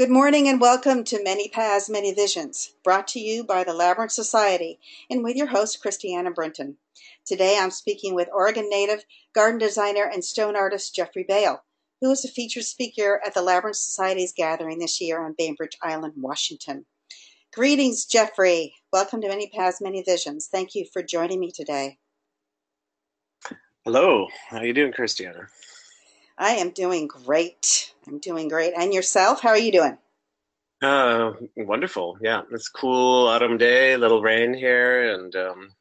Good morning and welcome to Many Paths, Many Visions, brought to you by the Labyrinth Society and with your host, Christiana Brinton. Today I'm speaking with Oregon native, garden designer, and stone artist Jeffrey Bale, who is a featured speaker at the Labyrinth Society's gathering this year on Bainbridge Island, Washington. Greetings, Jeffrey. Welcome to Many Paths, Many Visions. Thank you for joining me today. Hello. How are you doing, Christiana? I am doing great. I'm doing great. And yourself? How are you doing? Uh, wonderful. Yeah, it's cool autumn day, little rain here, and um,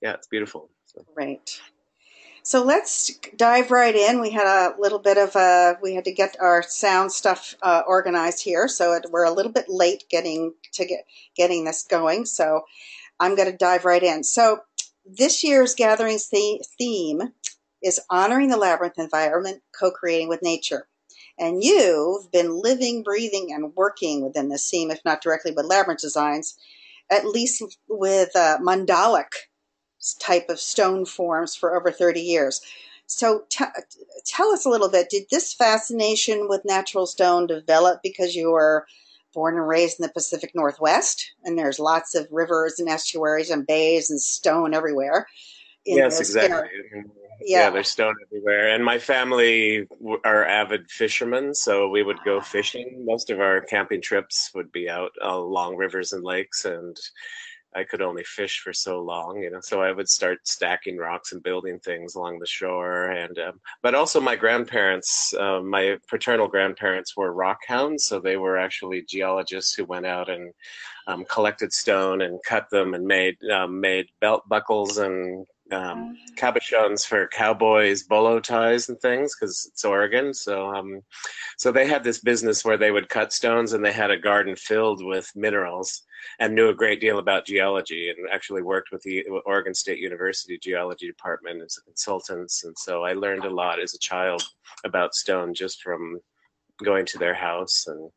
yeah, it's beautiful. So. Great. So let's dive right in. We had a little bit of a, we had to get our sound stuff uh, organized here, so it, we're a little bit late getting to get getting this going. So I'm going to dive right in. So this year's gatherings theme is honoring the labyrinth environment, co-creating with nature. And you've been living, breathing, and working within the theme, if not directly with labyrinth designs, at least with uh, mandalic type of stone forms for over 30 years. So t- tell us a little bit. Did this fascination with natural stone develop because you were born and raised in the Pacific Northwest, and there's lots of rivers and estuaries and bays and stone everywhere? Yes, exactly. Yeah. yeah, there's stone everywhere. And my family are avid fishermen, so we would go fishing. Most of our camping trips would be out along rivers and lakes, and I could only fish for so long, you know. So I would start stacking rocks and building things along the shore, and um, but also my grandparents, uh, my paternal grandparents were rock hounds, so they were actually geologists who went out and um, collected stone and cut them and made um, made belt buckles and um, oh. cabochons for cowboys, bolo ties, and things because it's Oregon. So, um, so they had this business where they would cut stones, and they had a garden filled with minerals, and knew a great deal about geology, and actually worked with the Oregon State University Geology Department as a consultant. And so I learned a lot as a child about stone just from going to their house and.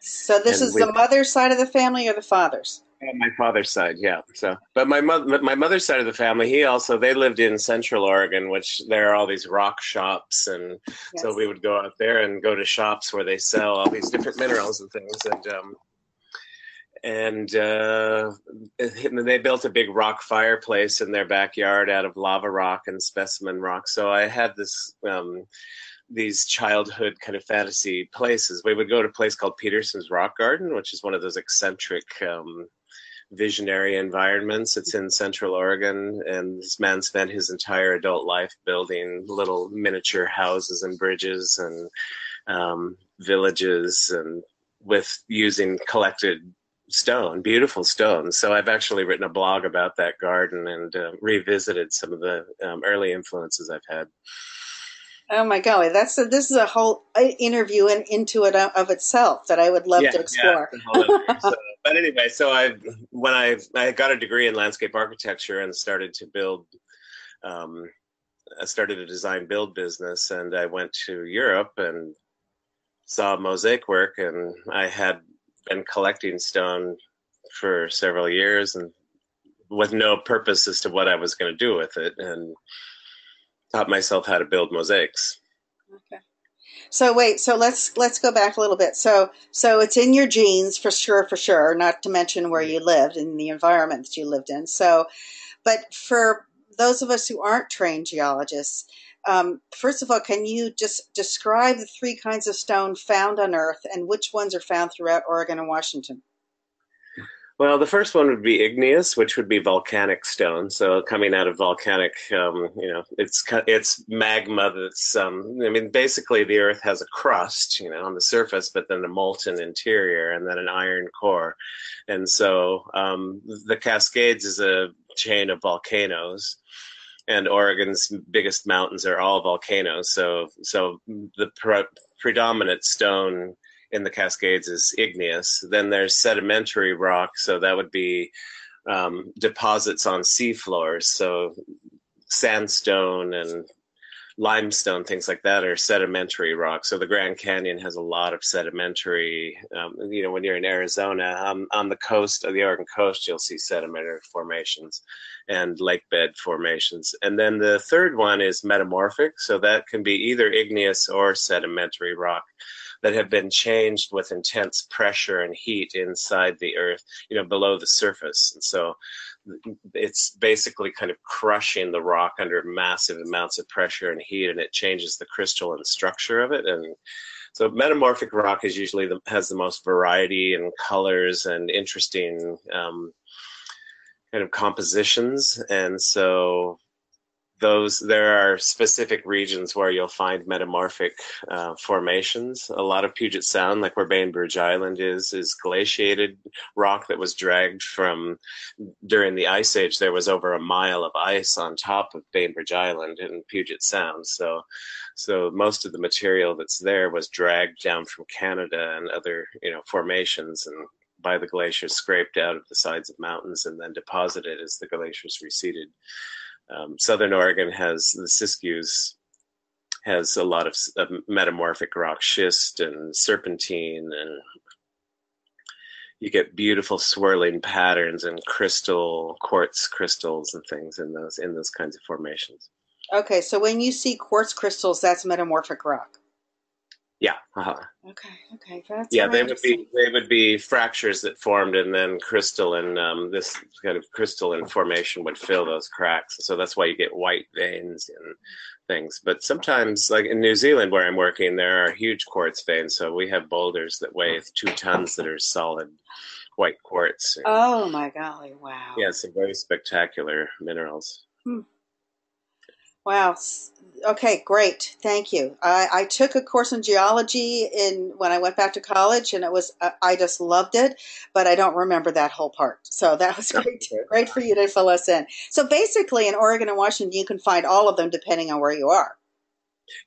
So this and is we, the mother's side of the family or the father's? My father's side, yeah. So, but my mother, my mother's side of the family, he also they lived in Central Oregon, which there are all these rock shops, and yes. so we would go out there and go to shops where they sell all these different minerals and things, and um, and uh, they built a big rock fireplace in their backyard out of lava rock and specimen rock. So I had this. Um, these childhood kind of fantasy places. We would go to a place called Peterson's Rock Garden, which is one of those eccentric um, visionary environments. It's in Central Oregon, and this man spent his entire adult life building little miniature houses and bridges and um, villages, and with using collected stone, beautiful stone. So I've actually written a blog about that garden and uh, revisited some of the um, early influences I've had. Oh my golly, that's a, this is a whole uh, interview and into it of itself that I would love yeah, to explore. Yeah, so, but anyway, so I when I I got a degree in landscape architecture and started to build, um, I started a design build business, and I went to Europe and saw mosaic work, and I had been collecting stone for several years and with no purpose as to what I was going to do with it, and taught myself how to build mosaics. Okay. So wait, so let's let's go back a little bit. So so it's in your genes for sure, for sure. Not to mention where you lived and the environment that you lived in. So, but for those of us who aren't trained geologists, um, first of all, can you just describe the three kinds of stone found on Earth and which ones are found throughout Oregon and Washington? Well, the first one would be igneous, which would be volcanic stone. So coming out of volcanic, um, you know, it's it's magma that's. Um, I mean, basically, the Earth has a crust, you know, on the surface, but then a molten interior, and then an iron core. And so um, the Cascades is a chain of volcanoes, and Oregon's biggest mountains are all volcanoes. So so the pre- predominant stone in the Cascades is igneous. Then there's sedimentary rock, so that would be um, deposits on seafloors, so sandstone and limestone, things like that, are sedimentary rocks. So the Grand Canyon has a lot of sedimentary. Um, you know, when you're in Arizona, um, on the coast of the Oregon coast, you'll see sedimentary formations and lake bed formations. And then the third one is metamorphic. So that can be either igneous or sedimentary rock that have been changed with intense pressure and heat inside the earth, you know, below the surface. And so it's basically kind of crushing the rock under massive amounts of pressure and heat, and it changes the crystalline structure of it. And so, metamorphic rock is usually the, has the most variety and colors and interesting um, kind of compositions. And so, those there are specific regions where you'll find metamorphic uh, formations. A lot of Puget Sound, like where Bainbridge Island is, is glaciated rock that was dragged from during the ice age. There was over a mile of ice on top of Bainbridge Island in Puget Sound. So, so most of the material that's there was dragged down from Canada and other you know formations and by the glaciers scraped out of the sides of mountains and then deposited as the glaciers receded. Um, Southern Oregon has the Siskiyous has a lot of, of metamorphic rock schist and serpentine and you get beautiful swirling patterns and crystal quartz crystals and things in those in those kinds of formations. Okay, so when you see quartz crystals, that's metamorphic rock. Yeah. Uh-huh. Okay. Okay. That's yeah. They would be they would be fractures that formed, and then crystalline um, this kind of crystalline formation would fill those cracks. So that's why you get white veins and things. But sometimes, like in New Zealand where I'm working, there are huge quartz veins. So we have boulders that weigh two tons that are solid white quartz. Oh my golly! Wow. Yeah, some very spectacular minerals. Hmm. Wow. Okay, great. Thank you. I, I took a course in geology in when I went back to college, and it was uh, I just loved it, but I don't remember that whole part. So that was great. Great for you to fill us in. So basically, in Oregon and Washington, you can find all of them depending on where you are.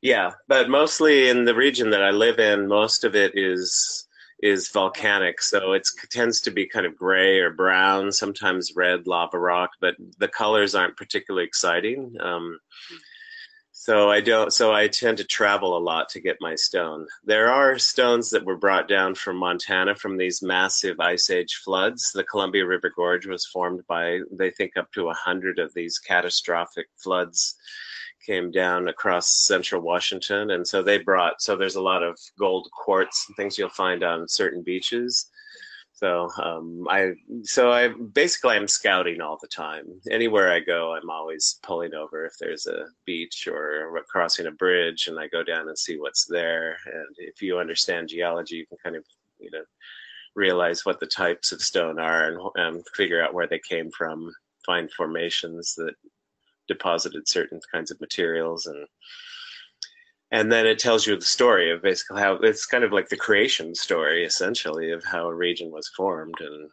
Yeah, but mostly in the region that I live in, most of it is is volcanic, so it tends to be kind of gray or brown, sometimes red lava rock, but the colors aren't particularly exciting. Um, so I don't. So I tend to travel a lot to get my stone. There are stones that were brought down from Montana from these massive ice age floods. The Columbia River Gorge was formed by they think up to a hundred of these catastrophic floods came down across central Washington. And so they brought, so there's a lot of gold quartz and things you'll find on certain beaches. So um, I, so I basically I'm scouting all the time. Anywhere I go, I'm always pulling over if there's a beach or crossing a bridge, and I go down and see what's there. And if you understand geology, you can kind of, you know, realize what the types of stone are and um, figure out where they came from. Find formations that deposited certain kinds of materials and and then it tells you the story of basically how it's kind of like the creation story essentially of how a region was formed and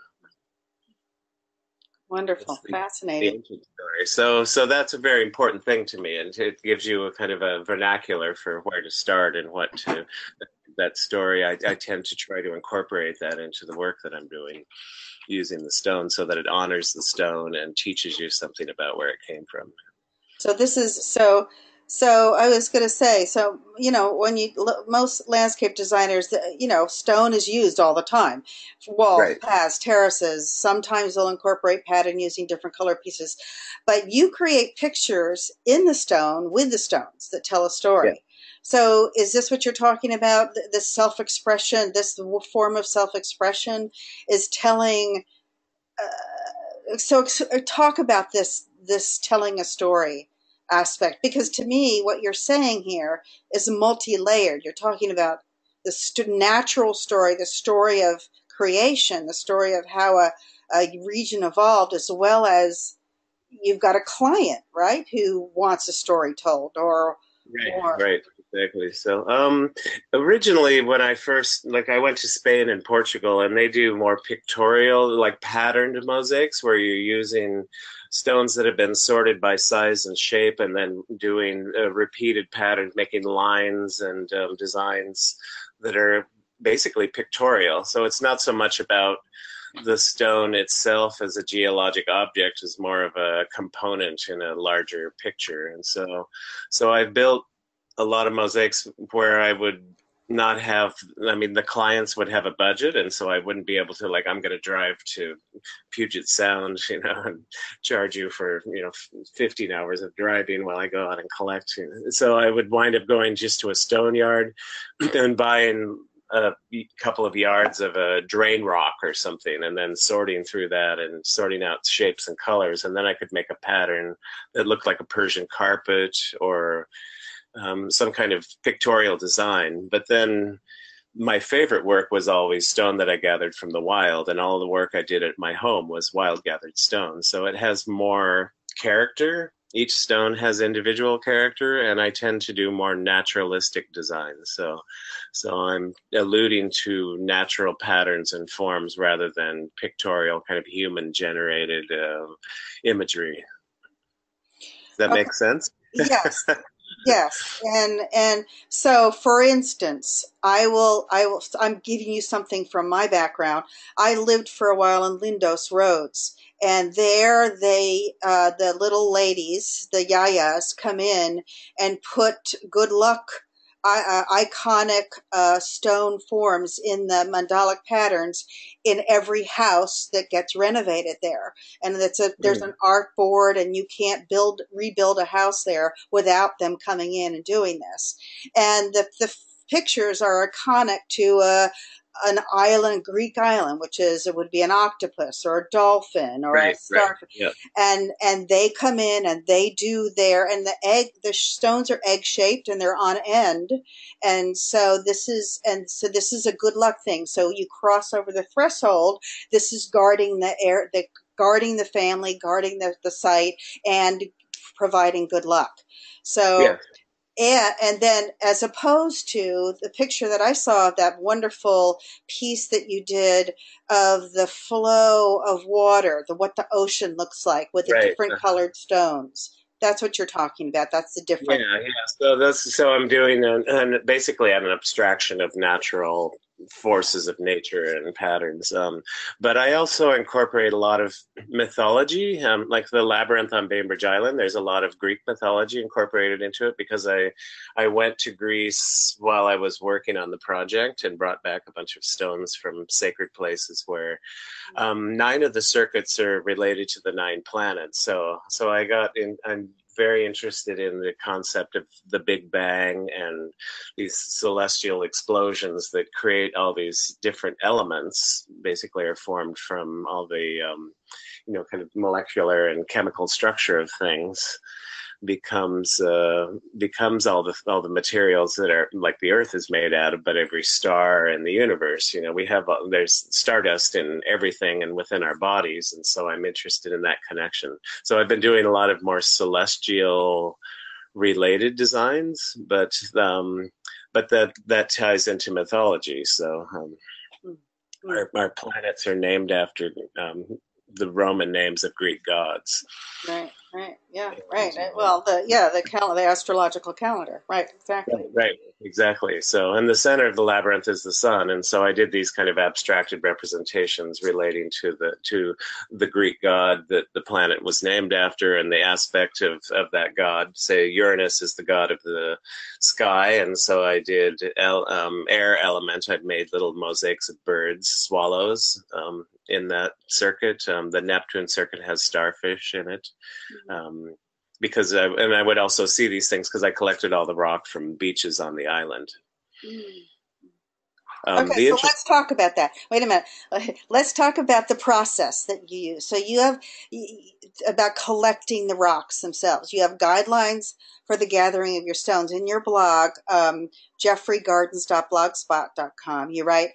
wonderful the, fascinating the story. so so that's a very important thing to me and it gives you a kind of a vernacular for where to start and what to that story I, I tend to try to incorporate that into the work that i'm doing using the stone so that it honors the stone and teaches you something about where it came from. So this is so. So I was going to say, so you know, when you most landscape designers, uh, you know, stone is used all the time, walls, right. paths, terraces. Sometimes they'll incorporate pattern using different color pieces, but you create pictures in the stone with the stones that tell a story. So, is this what you're talking about? This self expression, this form of self expression is telling. Uh, so, uh, talk about this this telling a story aspect because to me, what you're saying here is multi layered. You're talking about the st- natural story, the story of creation, the story of how a, a region evolved, as well as you've got a client, right, who wants a story told or. Right, or, right exactly. So, um, originally, when I first like, I went to Spain and Portugal, and they do more pictorial, like patterned mosaics, where you're using stones that have been sorted by size and shape, and then doing a repeated patterns, making lines and um, designs that are basically pictorial. So it's not so much about the stone itself as a geologic object is more of a component in a larger picture. And so, so I built a lot of mosaics where I would not have i mean the clients would have a budget and so i wouldn't be able to like i'm going to drive to puget sound you know and charge you for you know 15 hours of driving while i go out and collect. So i would wind up going just to a stone yard and buying a couple of yards of a drain rock or something and then sorting through that and sorting out shapes and colors and then i could make a pattern that looked like a persian carpet or um, some kind of pictorial design. But then my favorite work was always stone that I gathered from the wild, and all the work I did at my home was wild gathered stone. So it has more character. Each stone has individual character, and I tend to do more naturalistic designs. So, so I'm alluding to natural patterns and forms rather than pictorial, kind of human-generated uh, imagery. Does that okay. make sense? yes yes and and so for instance i will i will i'm giving you something from my background. I lived for a while in lindos Rhodes and there they uh, the little ladies the yayas come in and put good luck uh, iconic uh, stone forms in the mandalic patterns in every house that gets renovated there. And it's a there's mm. an art board, and you can't build rebuild a house there without them coming in and doing this. And the the pictures are iconic to a, an island, Greek island, which is it would be an octopus or a dolphin or right, a starfish, right. and and they come in and they do their and the egg the stones are egg shaped and they're on end, and so this is and so this is a good luck thing. So you cross over the threshold. This is guarding the air, the guarding the family, guarding the the site, and providing good luck. So. Yeah and, and then as opposed to the picture that I saw of that wonderful piece that you did of the flow of water, the what the ocean looks like with the right. different uh-huh. colored stones. That's what you're talking about. That's the difference. Yeah, yeah. So that's so I'm doing an, an basically an abstraction of natural forces of nature and patterns. Um, but I also incorporate a lot of mythology, um, like the labyrinth on Bainbridge Island. There's a lot of Greek mythology incorporated into it because I I went to Greece while I was working on the project and brought back a bunch of stones from sacred places where um, nine of the circuits are related to the nine planets. So so I got in. I'm very interested in the concept of the Big Bang and these celestial explosions that create all these different elements. Basically, are formed from all the um, you know kind of molecular and chemical structure of things becomes uh, becomes all the all the materials that are like the Earth is made out of, but every star in the universe. You know, we have there's stardust in everything and within our bodies, and so I'm interested in that connection. So I've been doing a lot of more celestial related designs, but um, but that that ties into mythology. So um, hmm. our, our planets are named after um, the Roman names of Greek gods. Right. Right. Yeah. Right. Well, the yeah the cal- the astrological calendar. Right. Exactly. Right. Exactly. So, in the center of the labyrinth is the sun, and so I did these kind of abstracted representations relating to the to the Greek god that the planet was named after, and the aspect of of that god. Say Uranus is the god of the sky, and so I did el- um, air element. I'd made little mosaics of birds, swallows, um, in that circuit. Um, the Neptune circuit has starfish in it. Um, because I, and I would also see these things because I collected all the rock from beaches on the island. Mm. Um, okay, so let's talk about that. Wait a minute. Let's talk about the process that you use. So you have about collecting the rocks themselves. You have guidelines for the gathering of your stones in your blog, um, jeffreygardens.blogspot.com. You write,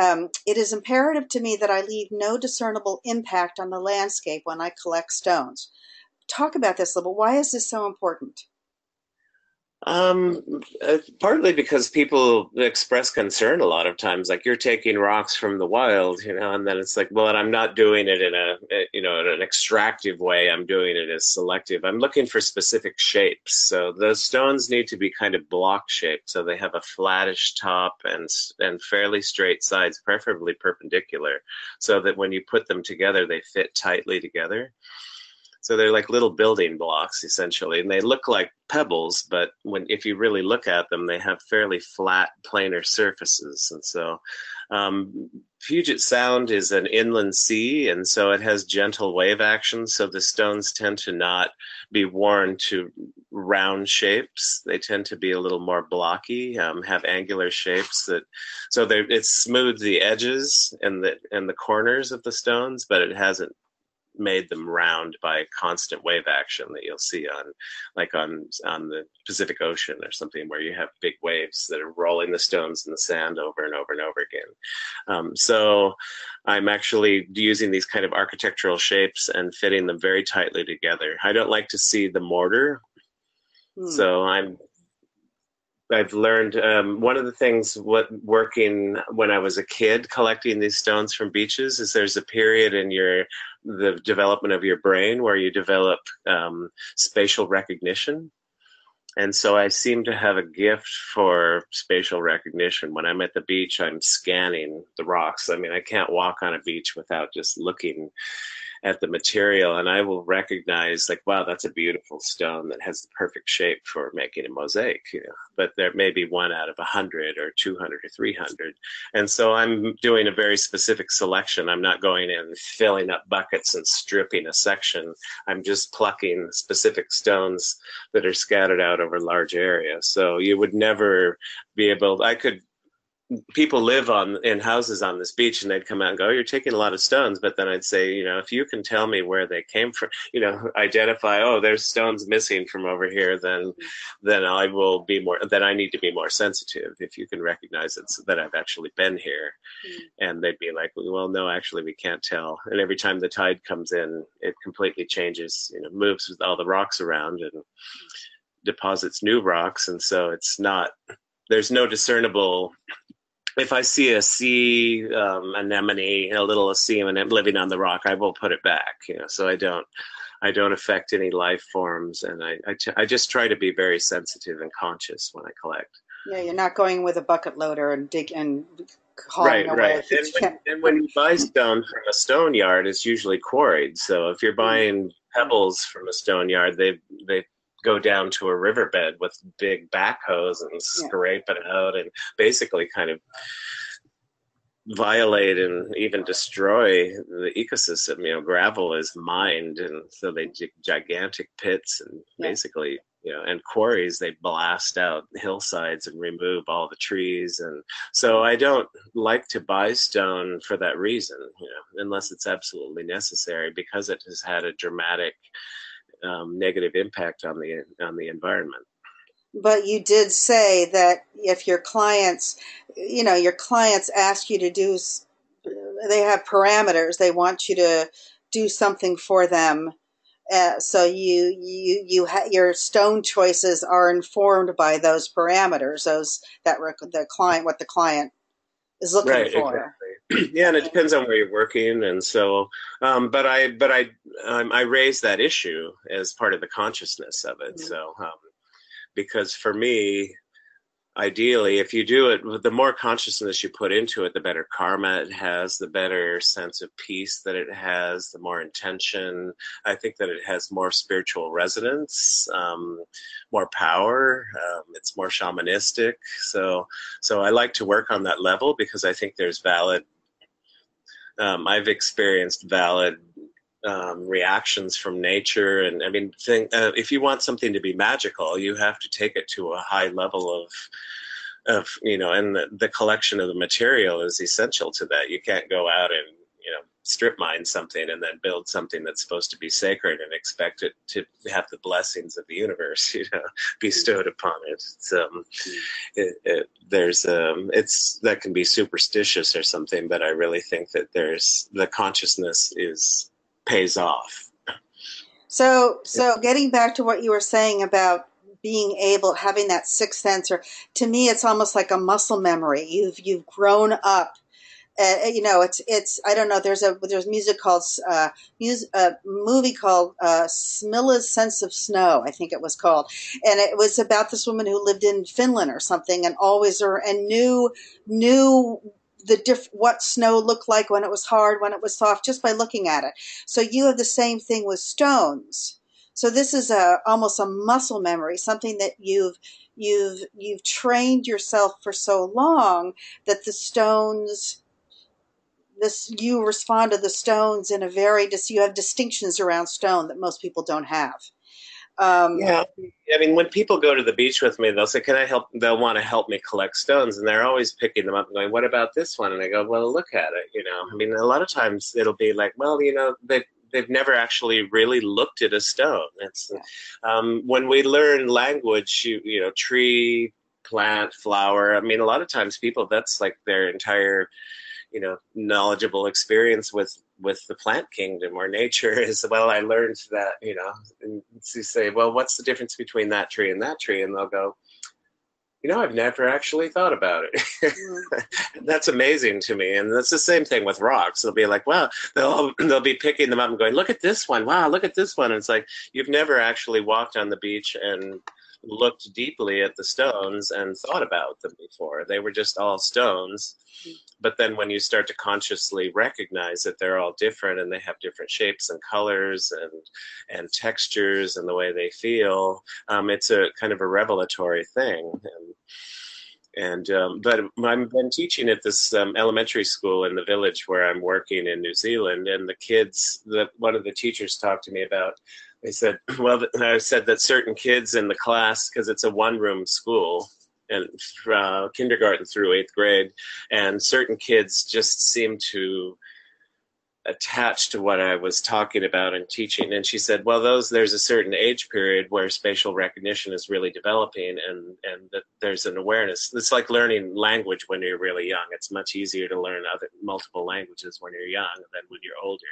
um, it is imperative to me that I leave no discernible impact on the landscape when I collect stones. Talk about this a little. Why is this so important? Um, uh, partly because people express concern a lot of times, like you're taking rocks from the wild, you know, and then it's like, well, I'm not doing it in a, you know, in an extractive way. I'm doing it as selective. I'm looking for specific shapes. So those stones need to be kind of block shaped, so they have a flattish top and and fairly straight sides, preferably perpendicular, so that when you put them together, they fit tightly together. So they're like little building blocks essentially, and they look like pebbles, but when if you really look at them, they have fairly flat, planar surfaces. And so um, Puget Sound is an inland sea, and so it has gentle wave action. So the stones tend to not be worn to round shapes. They tend to be a little more blocky, um, have angular shapes that, so they it smooths the edges and the and the corners of the stones, but it hasn't made them round by constant wave action that you'll see on like on on the Pacific Ocean or something where you have big waves that are rolling the stones in the sand over and over and over again. Um, so I'm actually using these kind of architectural shapes and fitting them very tightly together. I don't like to see the mortar. Hmm. So I'm I've learned um, one of the things what working when I was a kid collecting these stones from beaches is there's a period in your the development of your brain where you develop um, spatial recognition. And so I seem to have a gift for spatial recognition. When I'm at the beach, I'm scanning the rocks. I mean, I can't walk on a beach without just looking at the material and I will recognize like, wow, that's a beautiful stone that has the perfect shape for making a mosaic, you know, but there may be one out of a hundred or 200 or 300. And so I'm doing a very specific selection. I'm not going in filling up buckets and stripping a section. I'm just plucking specific stones that are scattered out over large areas. So you would never be able, I could people live on in houses on this beach and they'd come out and go oh, you're taking a lot of stones. But then i'd say you know if you can tell me where they came from you know identify oh there's stones missing from over here then then i will be more then i need to be more sensitive if you can recognize it so that i've actually been here. Mm-hmm. and they'd be like well no actually we can't tell. And every time the tide comes in it completely changes you know moves with all the rocks around and deposits new rocks. And so it's not there's no discernible if I see a sea um, anemone, a little sea anemone living on the rock, I will put it back. You know, so I don't, I don't affect any life forms, and I, I just try to be very sensitive and conscious when I collect. Yeah, you're not going with a bucket loader and dig and right. Right, and when, and when you buy stone from a stone yard, it's usually quarried. So if you're mm-hmm. buying pebbles from a stone yard, they they go down to a riverbed with big backhoes and scrape yeah. it out and basically kind of violate and even destroy the ecosystem. You know, gravel is mined, and so they dig gigantic pits and yeah. basically, you know, and quarries. They blast out hillsides and remove all the trees, and so I don't like to buy stone for that reason. You know, unless it's absolutely necessary, because it has had a dramatic um, negative impact on the on the environment. But you did say that if your clients, you know, your clients ask you to do, they have parameters. They want you to do something for them. Uh, so you you you ha- your stone choices are informed by those parameters. Those that rec- the client what the client is looking right, for. Exactly. yeah, and it depends on where you're working, and so, um, but I, but I, um, I raise that issue as part of the consciousness of it. Mm-hmm. So, um, because for me, ideally, if you do it, the more consciousness you put into it, the better karma it has, the better sense of peace that it has, the more intention. I think that it has more spiritual resonance, um, more power. Um, it's more shamanistic. So, so I like to work on that level because I think there's valid. Um, I've experienced valid um, reactions from nature. And I mean, think, uh, if you want something to be magical, you have to take it to a high level of of you know, and the, the collection of the material is essential to that. You can't go out and you know strip mine something and then build something that's supposed to be sacred and expect it to have the blessings of the universe you know bestowed upon it so um, it, it, there's um it's that can be superstitious or something but i really think that there's the consciousness is pays off. So, so getting back to what you were saying about being able having that sixth sense or to me it's almost like a muscle memory you've you've grown up uh, you know it's it's i don't know there's a there's music called uh music, a movie called uh smilla's sense of snow i think it was called and it was about this woman who lived in finland or something and always or and knew knew the diff what snow looked like when it was hard when it was soft just by looking at it. So you have the same thing with stones. So this is a almost a muscle memory something that you've you've you've trained yourself for so long that the stones this you respond to the stones in a very you have distinctions around stone that most people don't have um, yeah, I mean, when people go to the beach with me, they'll say, "Can I help?" They'll want to help me collect stones, and they're always picking them up and going, "What about this one?" And I go, "Well, look at it." You know, I mean, a lot of times it'll be like, "Well, you know, they they've never actually really looked at a stone." It's um, when we learn language, you you know, tree, plant, flower. I mean, a lot of times people that's like their entire you know knowledgeable experience with with the plant kingdom or nature is well i learned that you know and say well what's the difference between that tree and that tree? And they'll go you know i've never actually thought about it. That's amazing to me. And that's the same thing with rocks. They'll be like wow they'll they'll be picking them up and going look at this one. Wow look at this one. And it's like you've never actually walked on the beach and looked deeply at the stones and thought about them before. They were just all stones. But then when you start to consciously recognize that they're all different and they have different shapes and colors and and textures and the way they feel, um, it's a kind of a revelatory thing. And, and um, but I've been teaching at this um, elementary school in the village where I'm working in New Zealand, and the kids, the one of the teachers talked to me about they said, well, I said that certain kids in the class, because it's a one room school, and uh, kindergarten through eighth grade, and certain kids just seem to attach to what I was talking about and teaching. And she said, well, those there's a certain age period where spatial recognition is really developing, and and that there's an awareness. It's like learning language when you're really young. It's much easier to learn other multiple languages when you're young than when you're older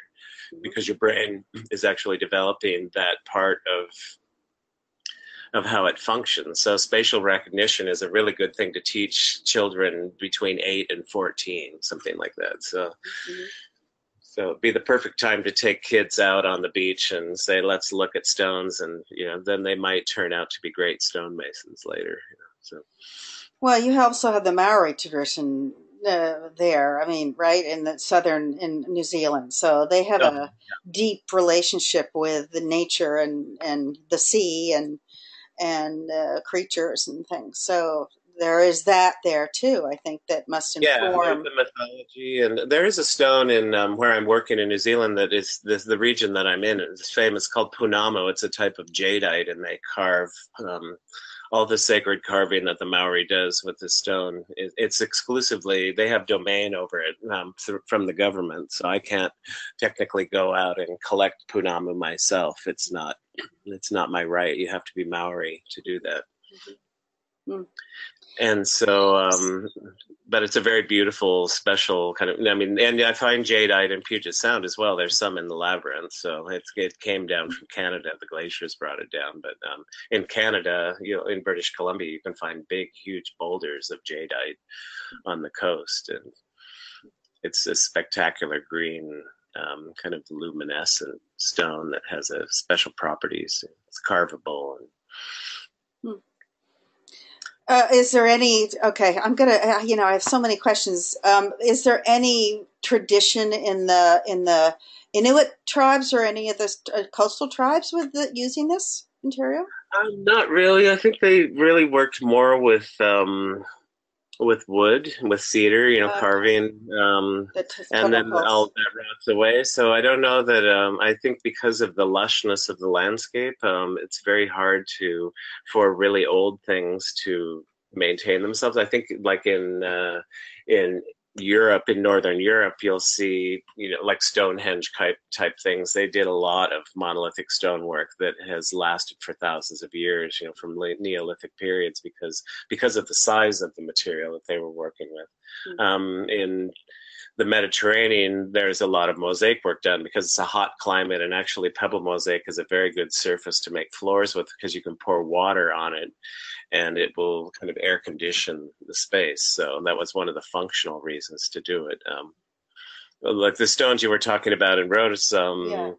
because your brain is actually developing that part of of how it functions. So spatial recognition is a really good thing to teach children between 8 and 14, something like that. So mm-hmm. So it'd be the perfect time to take kids out on the beach and say let's look at stones and you know then they might turn out to be great stonemasons later, you know. So well, you also have the Maori tradition uh, there. I mean, right in the southern in New Zealand, so they have oh, a yeah. deep relationship with the nature and and the sea and and uh, creatures and things. So there is that there too. I think that must inform yeah, the mythology. And there is a stone in um, where I'm working in New Zealand that is this, the region that I'm in. It's famous called Pounamu. It's a type of jadeite, and they carve. Um, all the sacred carving that the Maori does with the stone, it, it's exclusively they have domain over it um, th- from the government. So I can't technically go out and collect Pounamu myself. It's not it's not my right. You have to be Maori to do that. Mm-hmm. Mm and so um, but it's a very beautiful special kind of i mean and i find jadeite in puget sound as well. There's some in the labyrinth so it's, it came down from canada. The glaciers brought it down but um, in canada you know in british columbia you can find big huge boulders of jadeite on the coast and it's a spectacular green um, kind of luminescent stone that has a special properties. It's carvable and hmm. Uh, is there any? Okay, I'm gonna. Uh, you know, I have so many questions. Um, is there any tradition in the in the Inuit tribes or any of the uh, coastal tribes with the, using this material? Um, not really. I think they really worked more with um, with wood, with cedar, you know, uh, carving, um, and then all that rots away. So I don't know that. Um, I think because of the lushness of the landscape, um, it's very hard to for really old things to maintain themselves. I think, like in uh, in Europe, in Northern Europe, you'll see, you know, like Stonehenge type type things. They did a lot of monolithic stonework that has lasted for thousands of years, you know, from late Neolithic periods because because of the size of the material that they were working with. Mm-hmm. Um, in the Mediterranean, there's a lot of mosaic work done because it's a hot climate, and actually, pebble mosaic is a very good surface to make floors with because you can pour water on it, and it will kind of air condition the space. So that was one of the functional reasons to do it. Um, like the stones you were talking about in Rhodes, um, yeah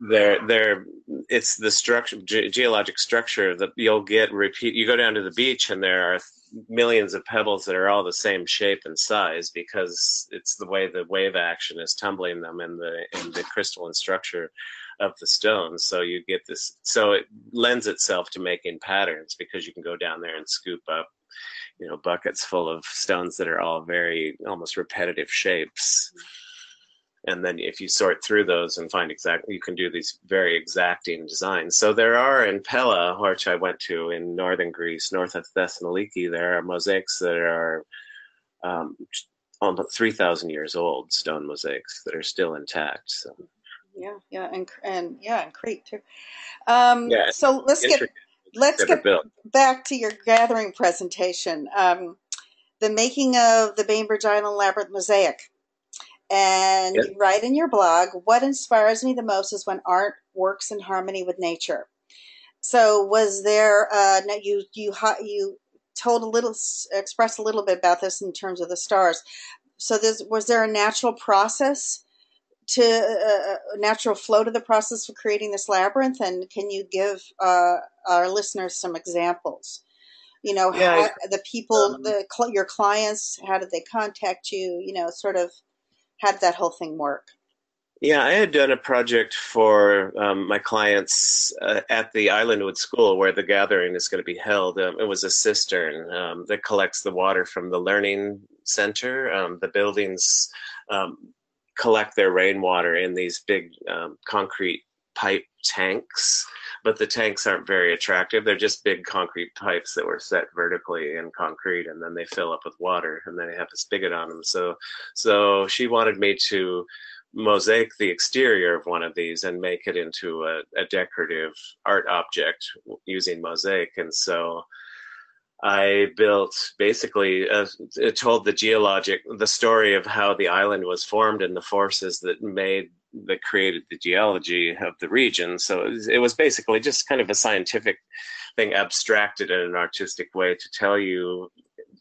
they're they're it's the structure ge- geologic structure that you'll get repeat you go down to the beach and there are millions of pebbles that are all the same shape and size because it's the way the wave action is tumbling them in the in the crystalline structure of the stones so you get this so it lends itself to making patterns because you can go down there and scoop up you know buckets full of stones that are all very almost repetitive shapes. And then if you sort through those and find exactly you can do these very exacting designs. So there are in pella which i went to in northern greece north of thessaloniki there are mosaics that are um, almost 3000 years old stone mosaics that are still intact so yeah yeah and and yeah and crete too um, yeah, so let's get let's get built. back to your gathering presentation um, the making of the bainbridge island labyrinth mosaic and yep. you write in your blog, what inspires me the most is when art works in harmony with nature. So was there, uh, you, you, you told a little, expressed a little bit about this in terms of the stars. So this, was there a natural process to uh, a natural flow to the process for creating this labyrinth? And can you give uh, our listeners some examples? You know, yeah, how, the people, um, the your clients, how did they contact you? You know, sort of how did that whole thing work? Yeah, I had done a project for um, my clients uh, at the Islandwood School where the gathering is going to be held. Um, it was a cistern um, that collects the water from the Learning Center. Um, the buildings um, collect their rainwater in these big um, concrete pipe tanks, but the tanks aren't very attractive. They're just big concrete pipes that were set vertically in concrete, and then they fill up with water, and then they have a spigot on them. So, so she wanted me to mosaic the exterior of one of these and make it into a, a decorative art object using mosaic, and so. I built basically uh, told the geologic the story of how the island was formed and the forces that made that created the geology of the region. So it was, it was, basically just kind of a scientific thing abstracted in an artistic way to tell you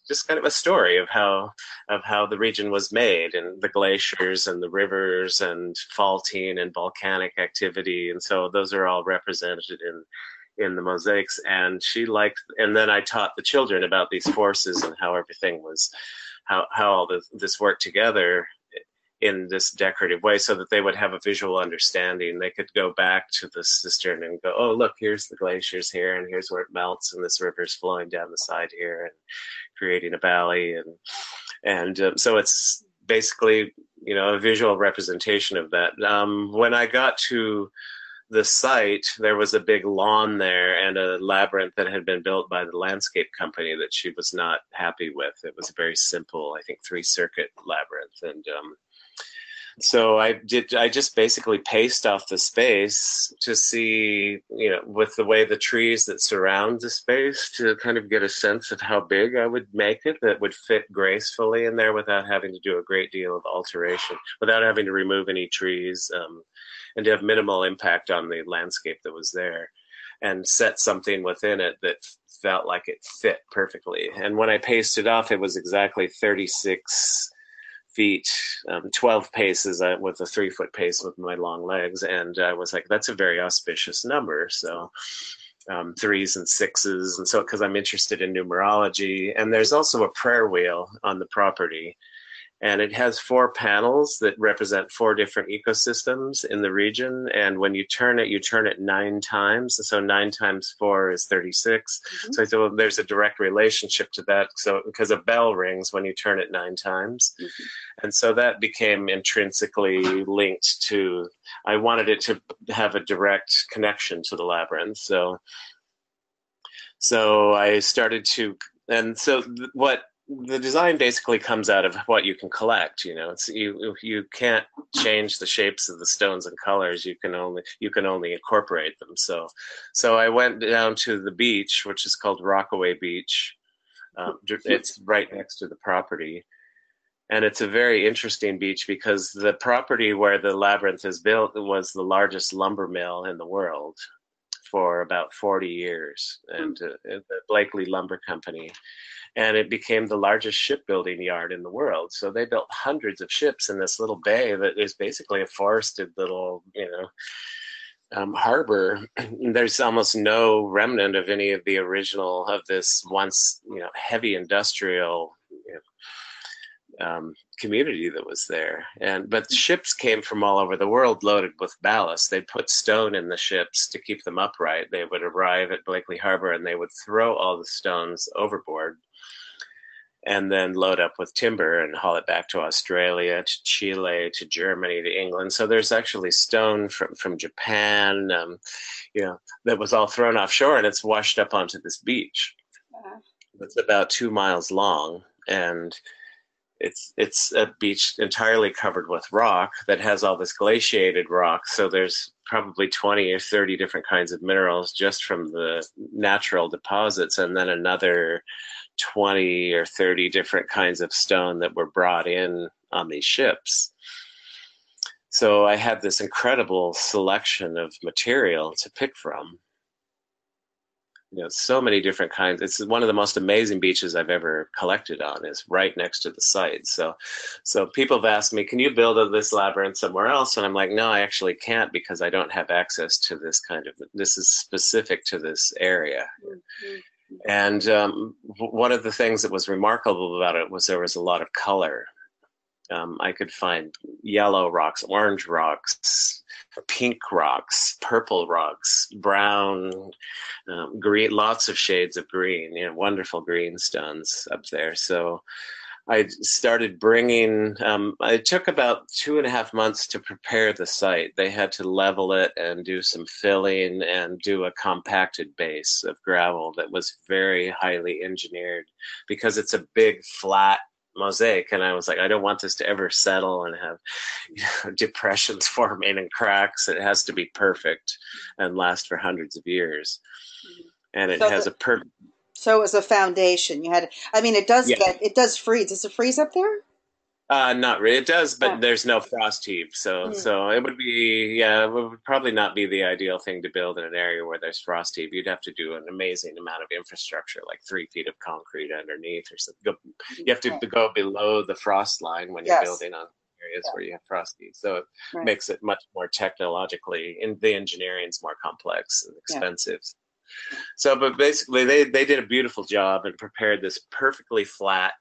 just kind of a story of how of how the region was made and the glaciers and the rivers and faulting and volcanic activity and so those are all represented in in the mosaics and she liked and then i taught the children about these forces and how everything was how how all this, this worked together in this decorative way so that they would have a visual understanding. They could go back to the cistern and go, oh, look, here's the glaciers here, and here's where it melts, and this river's flowing down the side here and creating a valley. And, and um, so it's basically, you know, a visual representation of that. Um, when I got to the site, there was a big lawn there and a labyrinth that had been built by the landscape company that she was not happy with. It was a very simple, I think, three circuit labyrinth. And um, so I did. I just basically paced off the space to see, you know, with the way the trees that surround the space, to kind of get a sense of how big I would make it that would fit gracefully in there without having to do a great deal of alteration, without having to remove any trees, um, and to have minimal impact on the landscape that was there, and set something within it that felt like it fit perfectly. And when I paced it off, it was exactly 36 feet, um, 12 paces uh, with a three foot pace with my long legs. And I was like, that's a very auspicious number. So um, threes and sixes. And so, because I'm interested in numerology. And there's also a prayer wheel on the property and it has four panels that represent four different ecosystems in the region. And when you turn it you turn it nine times. So nine times four is 36 mm-hmm. so, so there's a direct relationship to that. So because a bell rings when you turn it nine times. Mm-hmm. and so that became intrinsically linked to i wanted it to have a direct connection to the labyrinth. So so i started to and so what the design basically comes out of what you can collect you know? It's you you can't change the shapes of the stones and colors you can only you can only incorporate them. So so i went down to the beach which is called rockaway beach. Um, it's right next to the property. And it's a very interesting beach because the property where the labyrinth is built was the largest lumber mill in the world for about 40 years and uh, the blakely lumber company and it became the largest shipbuilding yard in the world. So they built hundreds of ships in this little bay that is basically a forested little you know um, harbor, there's almost no remnant of any of the original of this once you know heavy industrial you know, um, community that was there. And but ships came from all over the world loaded with ballast. They'd put stone in the ships to keep them upright. They would arrive at Blakely Harbor and they would throw all the stones overboard and then load up with timber and haul it back to Australia, to Chile, to Germany, to England. So there's actually stone from from Japan, um, you know, that was all thrown offshore and it's washed up onto this beach. It's about two miles long, and it's it's a beach entirely covered with rock that has all this glaciated rock. So there's probably 20 or 30 different kinds of minerals just from the natural deposits, and then another 20 or 30 different kinds of stone that were brought in on these ships. So I had this incredible selection of material to pick from. You know, so many different kinds. It's one of the most amazing beaches I've ever collected on. is right next to the site. So, so people have asked me, "Can you build this labyrinth somewhere else?" And I'm like, "No, I actually can't because I don't have access to this kind of. This is specific to this area." Mm-hmm. And um, one of the things that was remarkable about it was there was a lot of color. Um, I could find yellow rocks, orange rocks, pink rocks, purple rocks, brown, um, green, lots of shades of green, you know, wonderful green stones up there. So I started bringing, um, it took about two and a half months to prepare the site. They had to level it and do some filling and do a compacted base of gravel that was very highly engineered because it's a big flat mosaic and i was like i don't want this to ever settle and have you know, depressions forming and cracks it has to be perfect and last for hundreds of years mm-hmm. and it so has the, a perfect so it was a foundation. You had, I mean, it does yeah. get, it does freeze. Does it freeze up there? Uh, not really. It does, but oh. there's no frost heave, so mm. so it would be yeah, it would probably not be the ideal thing to build in an area where there's frost heave. You'd have to do an amazing amount of infrastructure, like three feet of concrete underneath, or something. You have to go below the frost line when you're building on areas yeah. where you have frost heave. So it right. makes it much more technologically, and the engineering is more complex and expensive. Yeah. So, but basically, they, they did a beautiful job and prepared this perfectly flat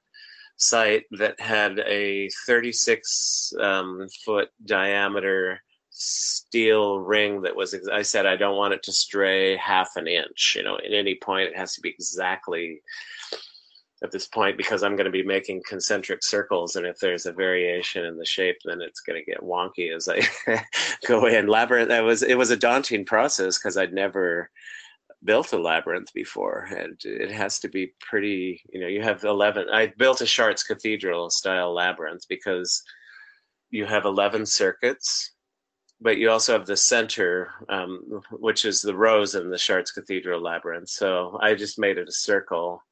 site that had a 36 um, foot diameter steel ring that was i said i don't want it to stray half an inch you know at any point it has to be exactly at this point because i'm going to be making concentric circles and if there's a variation in the shape then it's going to get wonky as i go in. Labyrinth that was it was a daunting process because i'd never built a labyrinth before and it has to be pretty you know you have 11 i built a chartres cathedral style labyrinth because you have 11 circuits but you also have the center um, which is the rose in the chartres cathedral labyrinth. So i just made it a circle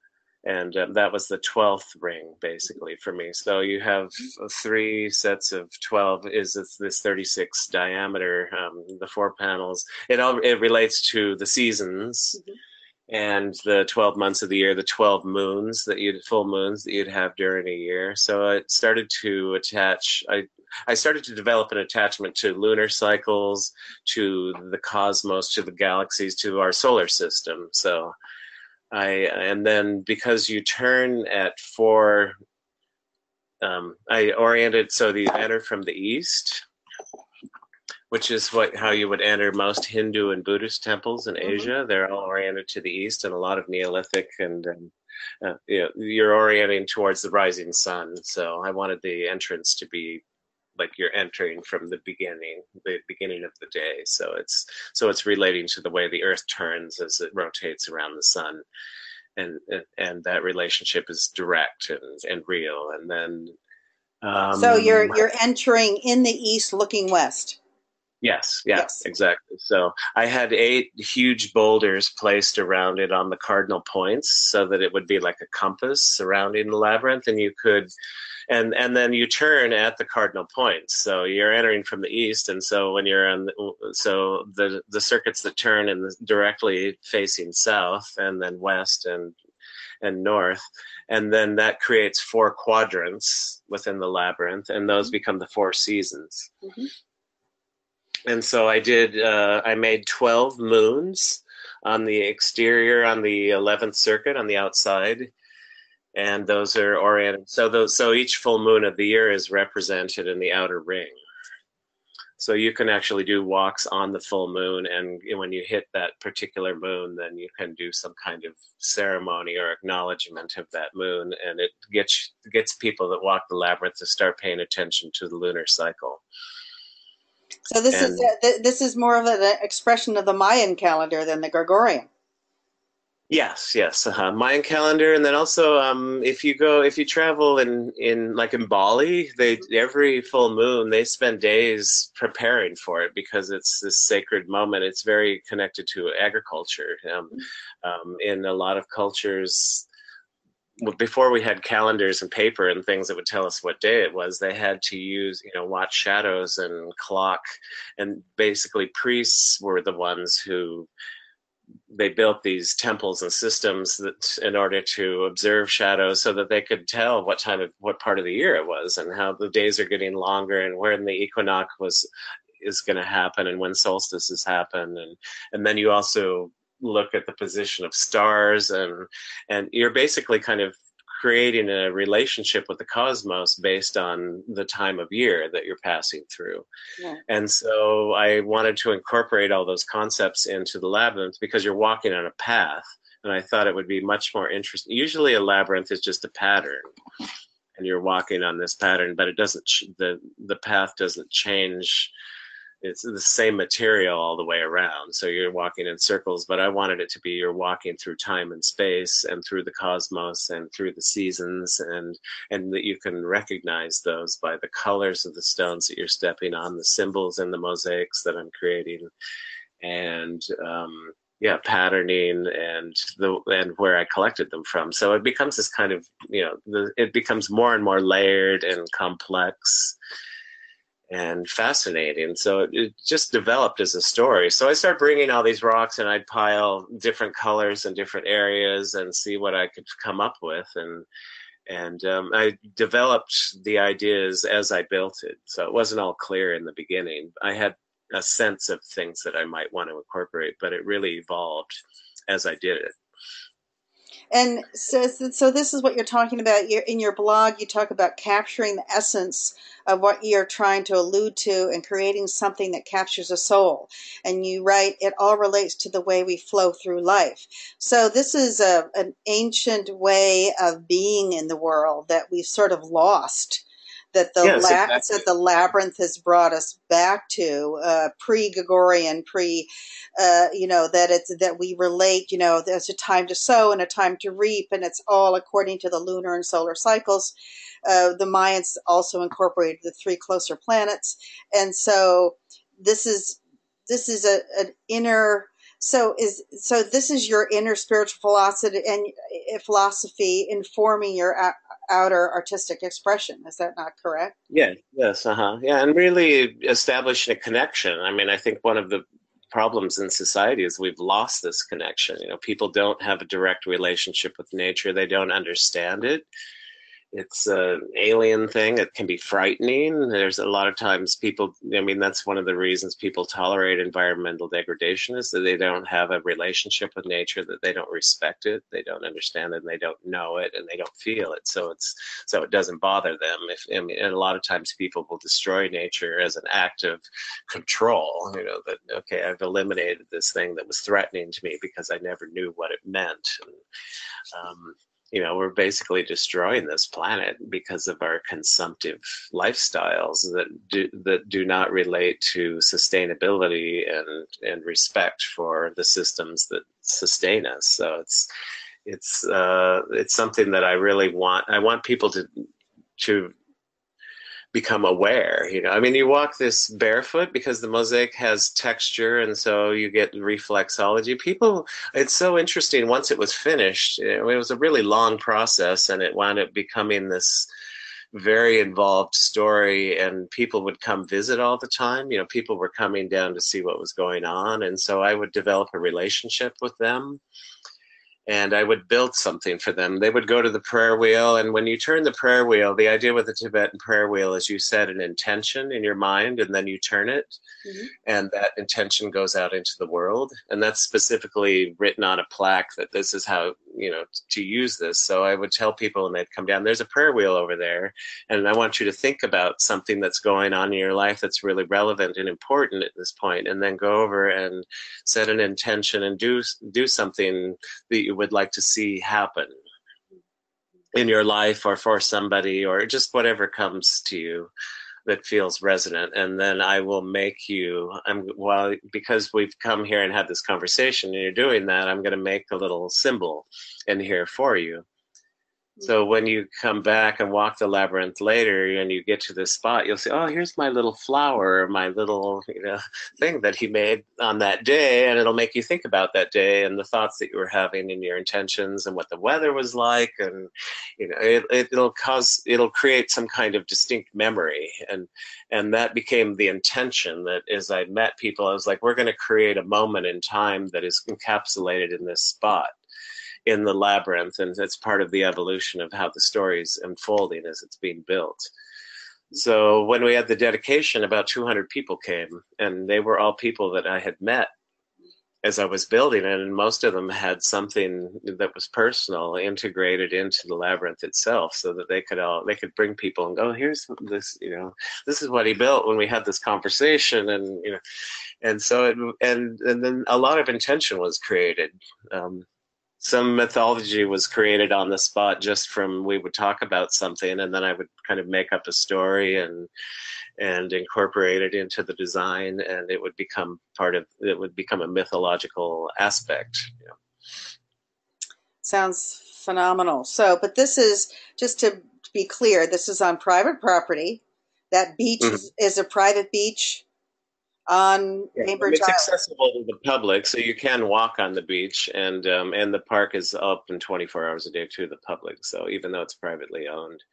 and um, that was the 12th ring basically for me so you have three sets of 12 is this, this 36 diameter um, the four panels it all it relates to the seasons mm-hmm. and the 12 months of the year the 12 moons that you'd full moons that you'd have during a year so it started to attach i I started to develop an attachment to lunar cycles, to the cosmos, to the galaxies, to our solar system. So I and then because you turn at four, um, I oriented so the enter from the east, which is what how you would enter most Hindu and Buddhist temples in mm-hmm. Asia. They're all oriented to the east, and a lot of Neolithic and um, uh, you know, you're orienting towards the rising sun. So I wanted the entrance to be like you're entering from the beginning the beginning of the day. So it's so it's relating to the way the earth turns as it rotates around the sun. And and that relationship is direct and, and real. And then um, so you're you're entering in the east looking west. Yes, yeah, yes, exactly. So I had eight huge boulders placed around it on the cardinal points so that it would be like a compass surrounding the labyrinth, and you could and and then you turn at the cardinal points. So you're entering from the east, and so when you're on, the, so the the circuits that turn in the, directly facing south, and then west and and north, and then that creates four quadrants within the labyrinth, and those mm-hmm. become the four seasons. Mm-hmm. And so I did. Uh, I made twelve moons on the exterior on the eleventh circuit on the outside and those are oriented. So those, so each full moon of the year is represented in the outer ring. So you can actually do walks on the full moon, and when you hit that particular moon, then you can do some kind of ceremony or acknowledgement of that moon, and it gets gets people that walk the labyrinth to start paying attention to the lunar cycle. So this and, is this is more of an expression of the Mayan calendar than the Gregorian. Yes, yes, uh-huh. Mayan calendar, and then also um, if you go, if you travel in in like in Bali, they every full moon they spend days preparing for it because it's this sacred moment. It's very connected to agriculture. Um, um, in a lot of cultures, before we had calendars and paper and things that would tell us what day it was, they had to use, you know, watch shadows and clock, and basically priests were the ones who they built these temples and systems that in order to observe shadows so that they could tell what time of what part of the year it was and how the days are getting longer and when the equinox was is going to happen and when solstices happen and and then you also look at the position of stars and and you're basically kind of creating a relationship with the cosmos based on the time of year that you're passing through. Yeah. And so I wanted to incorporate all those concepts into the labyrinth because you're walking on a path. And I thought it would be much more interesting. Usually, a labyrinth is just a pattern, and you're walking on this pattern, but it doesn't. the The path doesn't change it's the same material all the way around. So you're walking in circles, but I wanted it to be you're walking through time and space and through the cosmos and through the seasons and and that you can recognize those by the colors of the stones that you're stepping on, the symbols and the mosaics that I'm creating, and um, yeah, patterning and the and where I collected them from. So it becomes this kind of you know the, it becomes more and more layered and complex and fascinating. So it, just developed as a story. So I started bringing all these rocks and I'd pile different colors in different areas and see what I could come up with. And and um, I developed the ideas as I built it. So it wasn't all clear in the beginning. I had a sense of things that I might want to incorporate, but it really evolved as I did it. And so, so this is what you're talking about. in your blog, you talk about capturing the essence of what you're trying to allude to and creating something that captures a soul. And you write, it all relates to the way we flow through life. So this is a, an ancient way of being in the world that we've sort of lost that the yes, lab, exactly. that the labyrinth has brought us back to uh, pre-Gregorian, pre, uh, you know that it's that we relate. You know, there's a time to sow and a time to reap, and it's all according to the lunar and solar cycles. Uh, the Mayans also incorporated the three closer planets, and so this is this is a, an inner so is so this is your inner spiritual philosophy and uh, philosophy informing your outer artistic expression. Is that not correct? Yeah, yes, uh huh. Yeah, and really establishing a connection. I mean, I think one of the problems in society is we've lost this connection. You know, people don't have a direct relationship with nature, they don't understand it it's an alien thing. It can be frightening. There's a lot of times people, I mean, that's one of the reasons people tolerate environmental degradation is that they don't have a relationship with nature, that they don't respect it, they don't understand it, and they don't know it, and they don't feel it. So it's, so it doesn't bother them. If, I mean, and a lot of times people will destroy nature as an act of control, you know, that, okay, I've eliminated this thing that was threatening to me because I never knew what it meant. And, um, you know we're basically destroying this planet because of our consumptive lifestyles that do that do not relate to sustainability and and respect for the systems that sustain us. So it's it's uh, it's something that I really want I want people to to become aware you know? I mean you walk this barefoot because the mosaic has texture and so you get reflexology. People it's so interesting once it was finished it was a really long process and it wound up becoming this very involved story and people would come visit all the time. You know people were coming down to see what was going on and so i would develop a relationship with them and I would build something for them. They would go to the prayer wheel, and when you turn the prayer wheel, the idea with the Tibetan prayer wheel is you set an intention in your mind, and then you turn it, mm-hmm. and that intention goes out into the world. And that's specifically written on a plaque that this is how you know to use this. So I would tell people and they'd come down, there's a prayer wheel over there, and I want you to think about something that's going on in your life that's really relevant and important at this point, and then go over and set an intention and do do something that you would like to see happen in your life or for somebody or just whatever comes to you that feels resonant and then i will make you i'm well because we've come here and had this conversation and you're doing that i'm going to make a little symbol in here for you so when you come back and walk the labyrinth later and you get to this spot, you'll say, oh, here's my little flower, my little you know, thing that he made on that day. And it'll make you think about that day and the thoughts that you were having and your intentions and what the weather was like. And, you know, it, it, it'll cause, it'll create some kind of distinct memory. And, and that became the intention that as I met people, I was like, we're going to create a moment in time that is encapsulated in this spot in the labyrinth, and it's part of the evolution of how the story's unfolding as it's being built. So when we had the dedication, about 200 people came, and they were all people that I had met as I was building it, and most of them had something that was personal integrated into the labyrinth itself, so that they could all they could bring people and go, here's this, you know, this is what he built when we had this conversation, and you know, and so it, and and then a lot of intention was created. Um, some mythology was created on the spot just from we would talk about something and then I would kind of make up a story and and incorporate it into the design and it would become part of it would become a mythological aspect you know. sounds phenomenal so but this is just to be clear this is on private property that beach mm-hmm. is, is a private beach on yeah, Bainbridge It's accessible to the public, so you can walk on the beach, and um, and the park is open 24 hours a day to the public. So even though it's privately owned,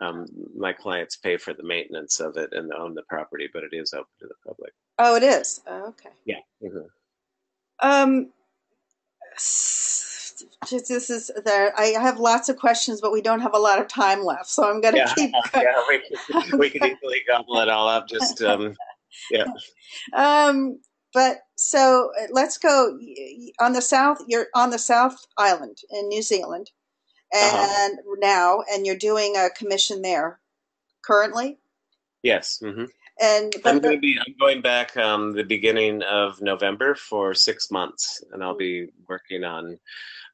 um, my clients pay for the maintenance of it and own the property, but it is open to the public. Oh, it is. Oh, okay. Yeah. Mm-hmm. Um. This is there. I have lots of questions, but we don't have a lot of time left, so I'm going to yeah, keep. yeah, we, we can easily gobble it all up. Just um, yeah. Um, but so uh, let's go on the south. You're on the South Island in New Zealand, uh-huh. and uh-huh. now, and you're doing a commission there currently. Yes. Mm-hmm. And I'm going to be. I'm going back um, the beginning of November for six months, and I'll be working on.